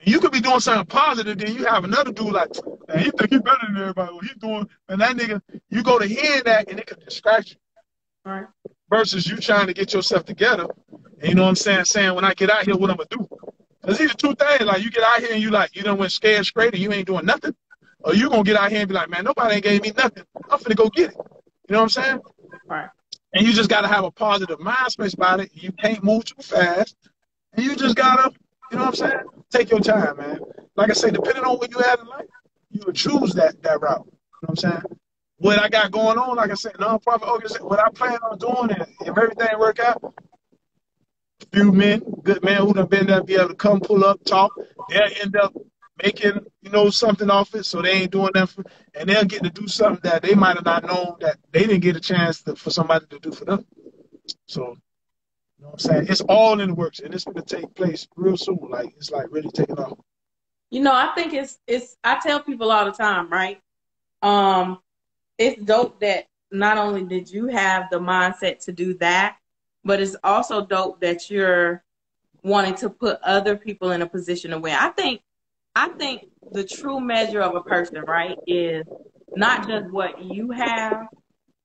And you could be doing something positive, then you have another dude like, man, he think he better than everybody. What he doing, and that nigga, you go to hear that and it could distract you. Right. Versus you trying to get yourself together. And you know what I'm saying? Saying when I get out here, what I'm gonna do. Cause these are two things. Like you get out here and you like you done went scared straight and you ain't doing nothing. Or you gonna get out here and be like, man, nobody ain't gave me nothing. I'm finna go get it. You know what I'm saying? Right. And you just gotta have a positive mind space about it. You can't move too fast. And you just gotta, you know what I'm saying? Take your time, man. Like I say, depending on where you at in life, you would choose that that route. You know what I'm saying? What I got going on, like I said, nonprofit organization, what I plan on doing, and if everything work out, few men, good men who done been there, be able to come pull up, talk. They'll end up making, you know, something off it, so they ain't doing that, for, and they'll get to do something that they might have not known that they didn't get a chance to, for somebody to do for them. So, you know what I'm saying? It's all in the works, and it's going to take place real soon. Like, it's like really taking off. You know, I think it's, it's, I tell people all the time, right? Um, it's dope that not only did you have the mindset to do that, but it's also dope that you're wanting to put other people in a position to win. I think I think the true measure of a person, right, is not just what you have,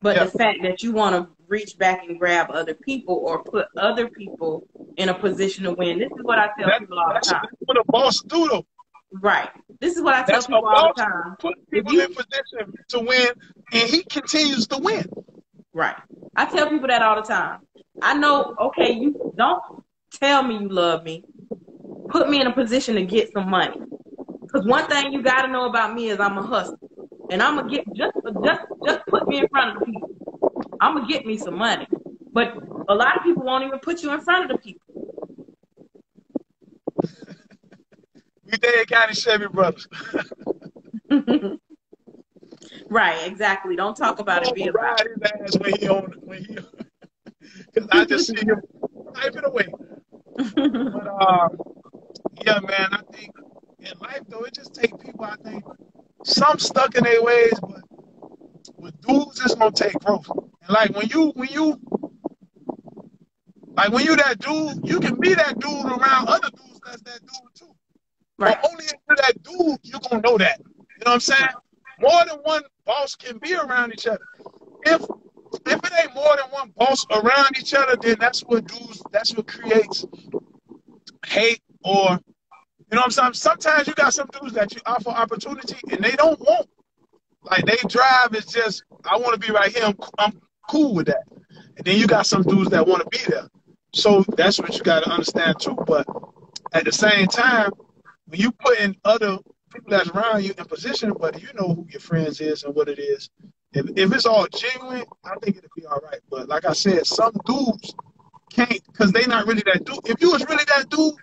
but yeah. the fact that you want to reach back and grab other people or put other people in a position to win. This is what I tell that, people all the time. That's what a boss do though. Right. This is what I tell that's people all the time. Put people you, in position to win and he continues to win. Right. I tell people that all the time. I know, okay, you don't tell me you love me. Put me in a position to get some money. Because one thing you got to know about me is I'm a hustler. And I'm going to get, just, just, just put me in front of the people. I'm going to get me some money. But a lot of people won't even put you in front of the people. we Dade County Chevy Brothers. [LAUGHS] right, exactly. Don't talk about it being right. his ass when he on when he because I just see him typing away. but uh, [LAUGHS] yeah, man, I think in life though, it just takes people. I think some stuck in their ways, but with dudes, it's gonna take growth. And like when you when you like when you that dude, you can be that dude around other dudes that's that dude too. Right. But only if you're that dude, you're gonna know that. You know what I'm saying? More than one boss can be around each other. If if it ain't more than one boss around each other, then that's what dudes, that's what creates hate or, you know what I'm saying? Sometimes you got some dudes that you offer opportunity and they don't want. Like they drive is just, I want to be right here. I'm, I'm cool with that. And then you got some dudes that want to be there. So that's what you got to understand too. But at the same time, when you put in other people that's around you in position, but you know who your friends is and what it is, if, if it's all genuine, I think it'll be all right. But like I said, some dudes can't because they not really that dude. If you was really that dude,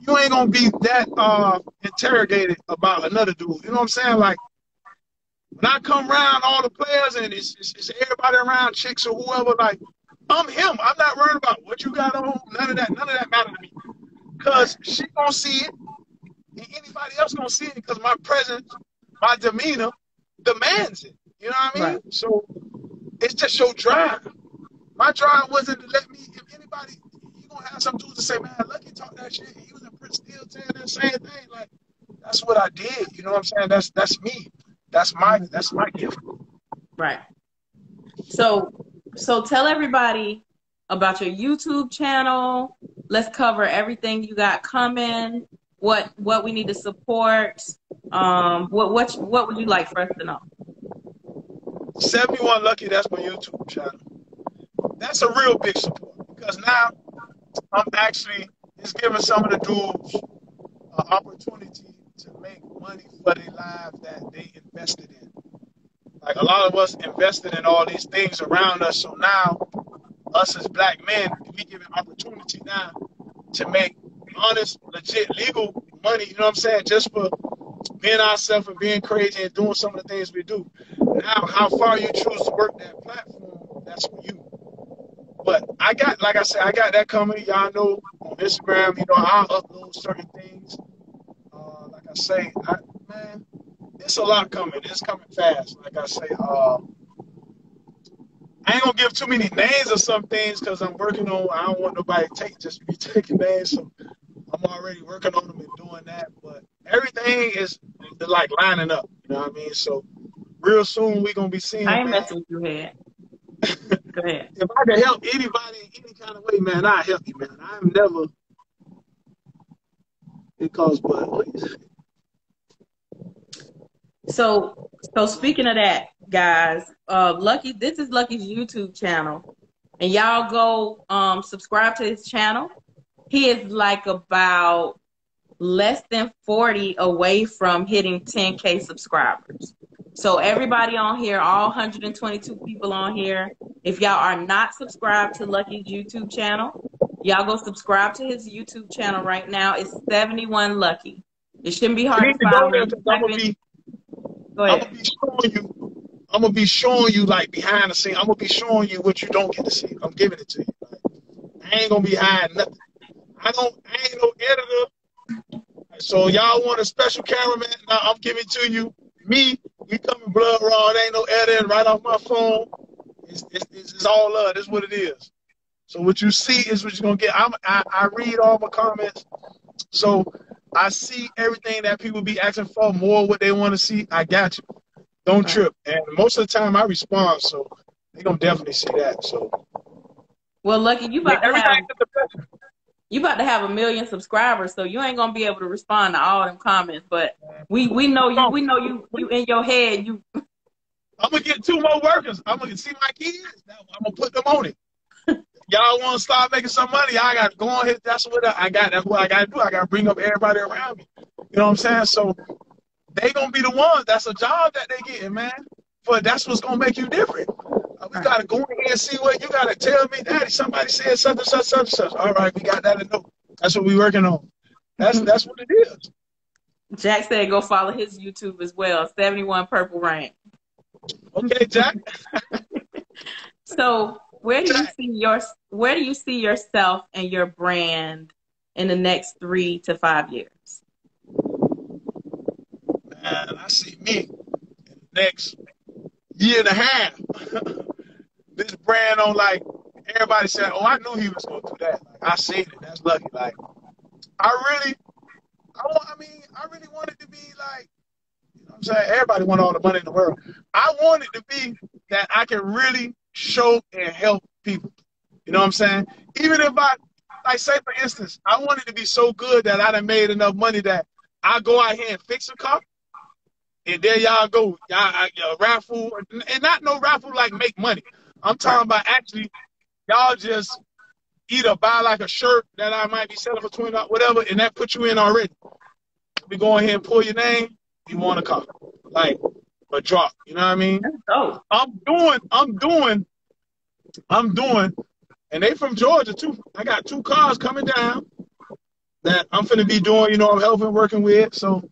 you ain't gonna be that uh interrogated about another dude. You know what I'm saying? Like when I come around all the players and it's, it's, it's everybody around, chicks or whoever, like I'm him. I'm not worried about what you got on. None of that. None of that matter to me. Cause she gonna see it, and anybody else gonna see it because my presence, my demeanor demands it. You know what I mean? Right. So it's just your drive. My drive wasn't to let me, if anybody, you gonna have some dudes to say, man, Lucky talk that shit. He was in Prince still saying the same thing. Like that's what I did. You know what I'm saying? That's that's me. That's my that's my gift. Right. So so tell everybody about your YouTube channel. Let's cover everything you got coming. What what we need to support. Um, what what what would you like for us to know? 71 Lucky, that's my YouTube channel. That's a real big support because now I'm actually it's giving some of the dudes an opportunity to make money for their lives that they invested in. Like a lot of us invested in all these things around us, so now us as black men, we give an opportunity now to make honest, legit, legal money. You know what I'm saying? Just for being ourselves and being crazy and doing some of the things we do. Now, how far you choose to work that platform, that's for you. But I got, like I said, I got that coming. Y'all know on Instagram, you know, I'll upload certain things. Uh, like I say, I, man, it's a lot coming. It's coming fast. Like I say, uh, I ain't gonna give too many names of some things because I'm working on. I don't want nobody to take just be [LAUGHS] taking names. So I'm already working on them and doing that. But everything is like lining up. You know what I mean? So real soon we're gonna be seeing. I ain't man. messing with you, head. [LAUGHS] Go ahead. if I can help anybody in any kind of way, man, I help you, man. I'm never it costs blood, please. So, so speaking of that, guys, uh, Lucky, this is Lucky's YouTube channel, and y'all go um subscribe to his channel. He is like about less than 40 away from hitting 10k subscribers. So everybody on here, all 122 people on here, if y'all are not subscribed to Lucky's YouTube channel, y'all go subscribe to his YouTube channel right now. It's 71 Lucky. It shouldn't be hard to find. I'm gonna be, go ahead. I'm gonna be showing you. I'm gonna be showing you like behind the scene. I'm gonna be showing you what you don't get to see. I'm giving it to you. Like, I ain't gonna be hiding nothing. I don't. I ain't no editor. So y'all want a special cameraman? Now I'm giving it to you. Me, we coming blood raw. It ain't no editing right off my phone. It's, it's, it's all love. This is what it is. So what you see is what you're gonna get. I'm, I, I read all my comments. So I see everything that people be asking for, more what they want to see. I got you. Don't trip. And most of the time I respond, so they gonna definitely see that. So well, lucky you about to have you about to have a million subscribers, so you ain't gonna be able to respond to all them comments. But we we know you we know you you in your head you. [LAUGHS] I'm gonna get two more workers. I'm gonna see my kids. I'm gonna put them on it. Y'all want to start making some money? I got to go on here. That's what I got. That's what I got to do. I got to bring up everybody around me. You know what I'm saying? So they gonna be the ones. That's a job that they getting, man. But that's what's gonna make you different. We gotta go in here and see what you gotta tell me, Daddy. Somebody said something, such, such, such. All right, we got that in note. That's what we working on. That's mm-hmm. that's what it is. Jack said go follow his YouTube as well. Seventy one Purple Rain. Okay, Jack. [LAUGHS] so where do you see your where do you see yourself and your brand in the next three to five years? Man, I see me next year and a half. [LAUGHS] this brand on like everybody said, oh, I knew he was gonna do that. Like, I seen it. That's lucky. Like I really, I want. I mean, I really wanted to be like, you know, what I'm saying everybody want all the money in the world. I wanted to be that I can really show and help people. You know what I'm saying? Even if I, like, say for instance, I wanted to be so good that I done made enough money that I go out here and fix a car and there y'all go, y'all, y'all raffle, and not no raffle like make money. I'm talking about actually, y'all just either buy like a shirt that I might be selling for twenty dollars, whatever, and that puts you in already. We go ahead and pull your name. You want a car, like a drop. You know what I mean? Oh. I'm doing, I'm doing, I'm doing, and they from Georgia too. I got two cars coming down that I'm finna be doing. You know, I'm helping working with. So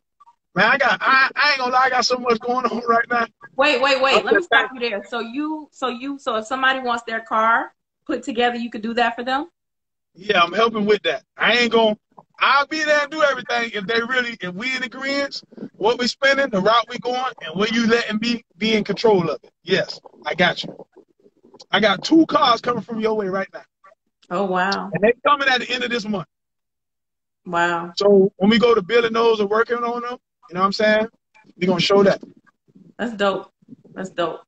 Man, I got I, I ain't gonna lie, I got so much going on right now. Wait, wait, wait. Let me stop you there. So you so you so if somebody wants their car put together, you could do that for them? Yeah, I'm helping with that. I ain't gonna I'll be there and do everything if they really if we in agreement, what we spending, the route we going, and where you letting me be in control of it. Yes, I got you. I got two cars coming from your way right now. Oh wow! And they coming at the end of this month. Wow. So when we go to building those are working on them, you know what I'm saying? We're gonna show that. That's dope. That's dope.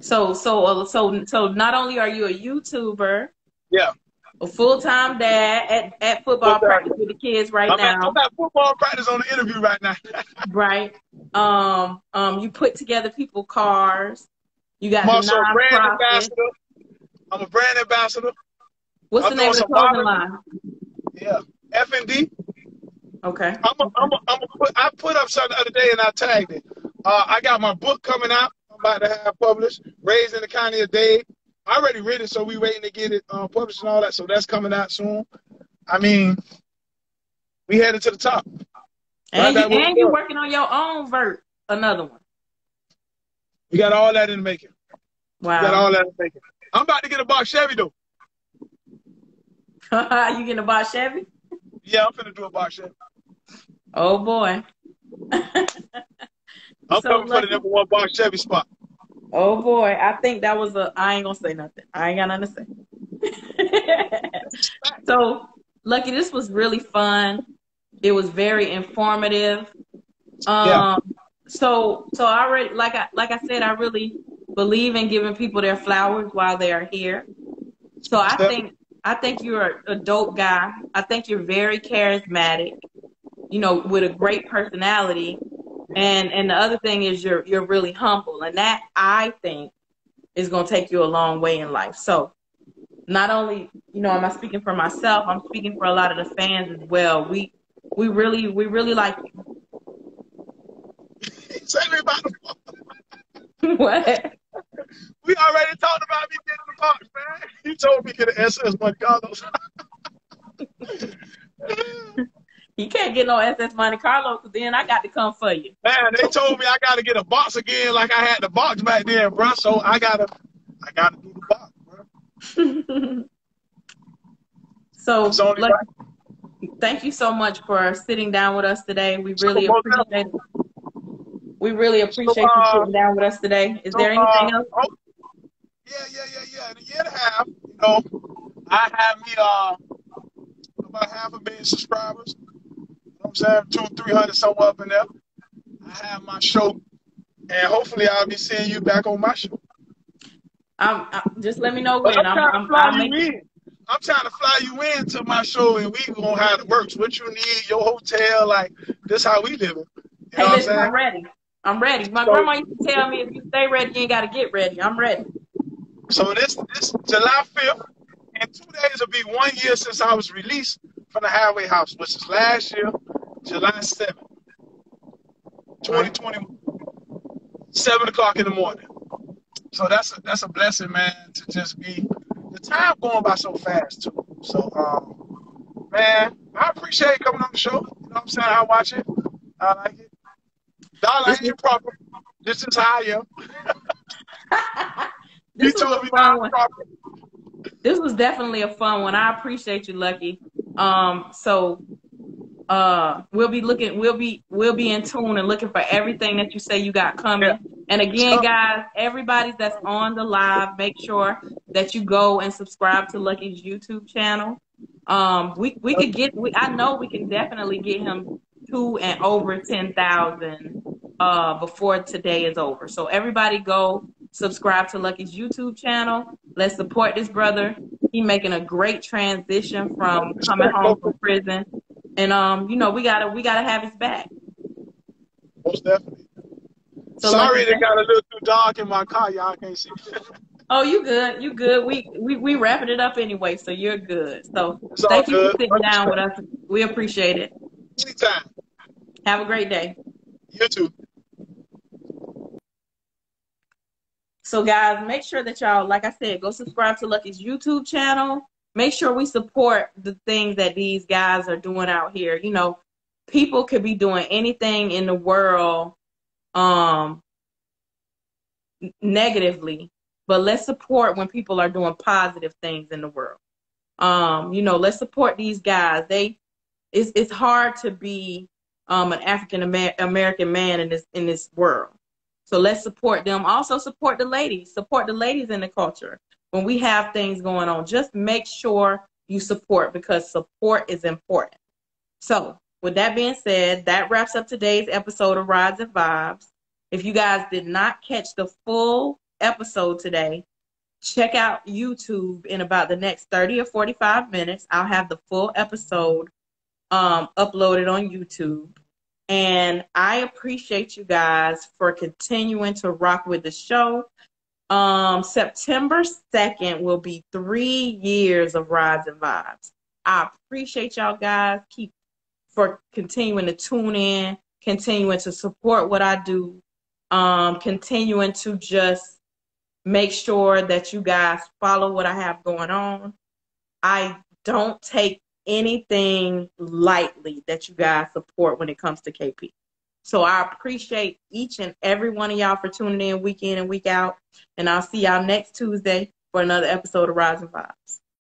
So so uh, so so not only are you a YouTuber, Yeah. a full time dad at, at football Football. practice with the kids right I'm at, now, I'm at football practice on the interview right now. [LAUGHS] right? Um um you put together people cars. You got I'm also a brand ambassador. I'm a brand ambassador. What's I'm the name of the clothing line? Yeah. F and D. Okay. I'm a, I'm a, I'm a put, I put up something the other day and I tagged it. Uh, I got my book coming out. I'm about to have published. Raised in the County of Dade. I already read it, so we waiting to get it uh, published and all that. So that's coming out soon. I mean, we headed to the top. And you Right, was and you good. working on your own vert, another one. We got all that in the making. We got all that in the making. I'm about to get a box Chevy though. [LAUGHS] you getting a box Chevy? Yeah, I'm finna do a box Chevy. Oh boy. [LAUGHS] I'm So coming for the number one box Chevy spot. Oh boy, I think that was a. I ain't gonna say nothing. I ain't got nothing to say. [LAUGHS] so, Lucky, this was really fun. It was very informative. Um, Yeah. So, so I already, like I, like I said, I really believe in giving people their flowers while they are here. So I think, I think you're a dope guy. I think you're very charismatic. You know, with a great personality. And and the other thing is you're you're really humble, and that I think is going to take you a long way in life. So, not only you know, am I speaking for myself? I'm speaking for a lot of the fans as well. We we really we really like Say [LAUGHS] me about the you. what? We already talked about me getting the box, man. You told me to get an SS Monte Carlos. [LAUGHS] [LAUGHS] You can't get no SS Monte Carlo, because then I got to come for you. Man, they told me I gotta get a box again, like I had the box back then, bro. So I gotta, I gotta do the box, bro. [LAUGHS] so, look, right. thank you so much for sitting down with us today. We really most appreciate. We really appreciate So, you uh, sitting down with us today. Is there anything uh, else? oh, yeah, yeah, yeah, yeah. In a year and a half, you know, I have me uh about half a million subscribers. You know what I'm saying? Two, three hundred somewhere up in there. I have my show, and hopefully I'll be seeing you back on my show. I'm, i just let me know But when. I'm I'm, trying I'm, to fly I'll you make, in. I'm trying to fly you in to my show, and we gonna have it works. What you need, your hotel, like this, how we living. You hey, know what I'm listen, I'm ready. I'm ready. My So- grandma used to tell me if you stay ready, you ain't got to get ready. I'm ready. So this this July 5th, in two days will be one year since I was released from the halfway house, which is last year, July 7th, 2021, seven o'clock in the morning. So that's a, that's a blessing, man, to just be. The time going by so fast too. So, um, man, I appreciate coming on the show. You know what I'm saying? I watch it. I like it. Dollar This ain't your proper. This is how I am. [LAUGHS] You told me not proper. this was definitely a fun one. I appreciate you, Lucky. Um, so uh, we'll be looking, we'll be, we'll be in tune and looking for everything that you say you got coming. Yeah. And again, guys, everybody that's on the live, make sure that you go and subscribe to Lucky's YouTube channel. Um, we we could get, we, I know we can definitely get him to and over ten thousand uh before today is over. So everybody go subscribe to Lucky's YouTube channel. Let's support this brother. He making a great transition from coming home from prison. And um, you know, we gotta we gotta have his back. Most definitely. So Sorry, it got a little too dark in my car. Y'all can't see. [LAUGHS] Oh, you good? You good? We we we wrapping it up anyway, so you're good. So It's thank you for sitting down with us. We appreciate it. Anytime. Have a great day. You too. So guys, make sure that y'all, like I said, go subscribe to Lucky's YouTube channel. Make sure we support the things that these guys are doing out here. You know, people could be doing anything in the world um negatively, but let's support when people are doing positive things in the world. Um, you know, let's support these guys. They it's it's hard to be um an African Amer- American man in this in this world. So let's support them. Also support the ladies. Support the ladies in the culture. When we have things going on, just make sure you support because support is important. So, with that being said, that wraps up today's episode of Rydes N Vybes. If you guys did not catch the full episode today, check out YouTube in about the next 30 or 45 minutes. I'll have the full episode um, uploaded on YouTube. And I appreciate you guys for continuing to rock with the show. Um, September 2nd will be three years of Rydes N Vybes. I appreciate y'all guys. Keep for continuing to tune in, continuing to support what I do, um, continuing to just make sure that you guys follow what I have going on. I don't take anything lightly that you guys support when it comes to KP. So I appreciate each and every one of y'all for tuning in week in and week out. And I'll see y'all next Tuesday for another episode of Rydes N Vybes.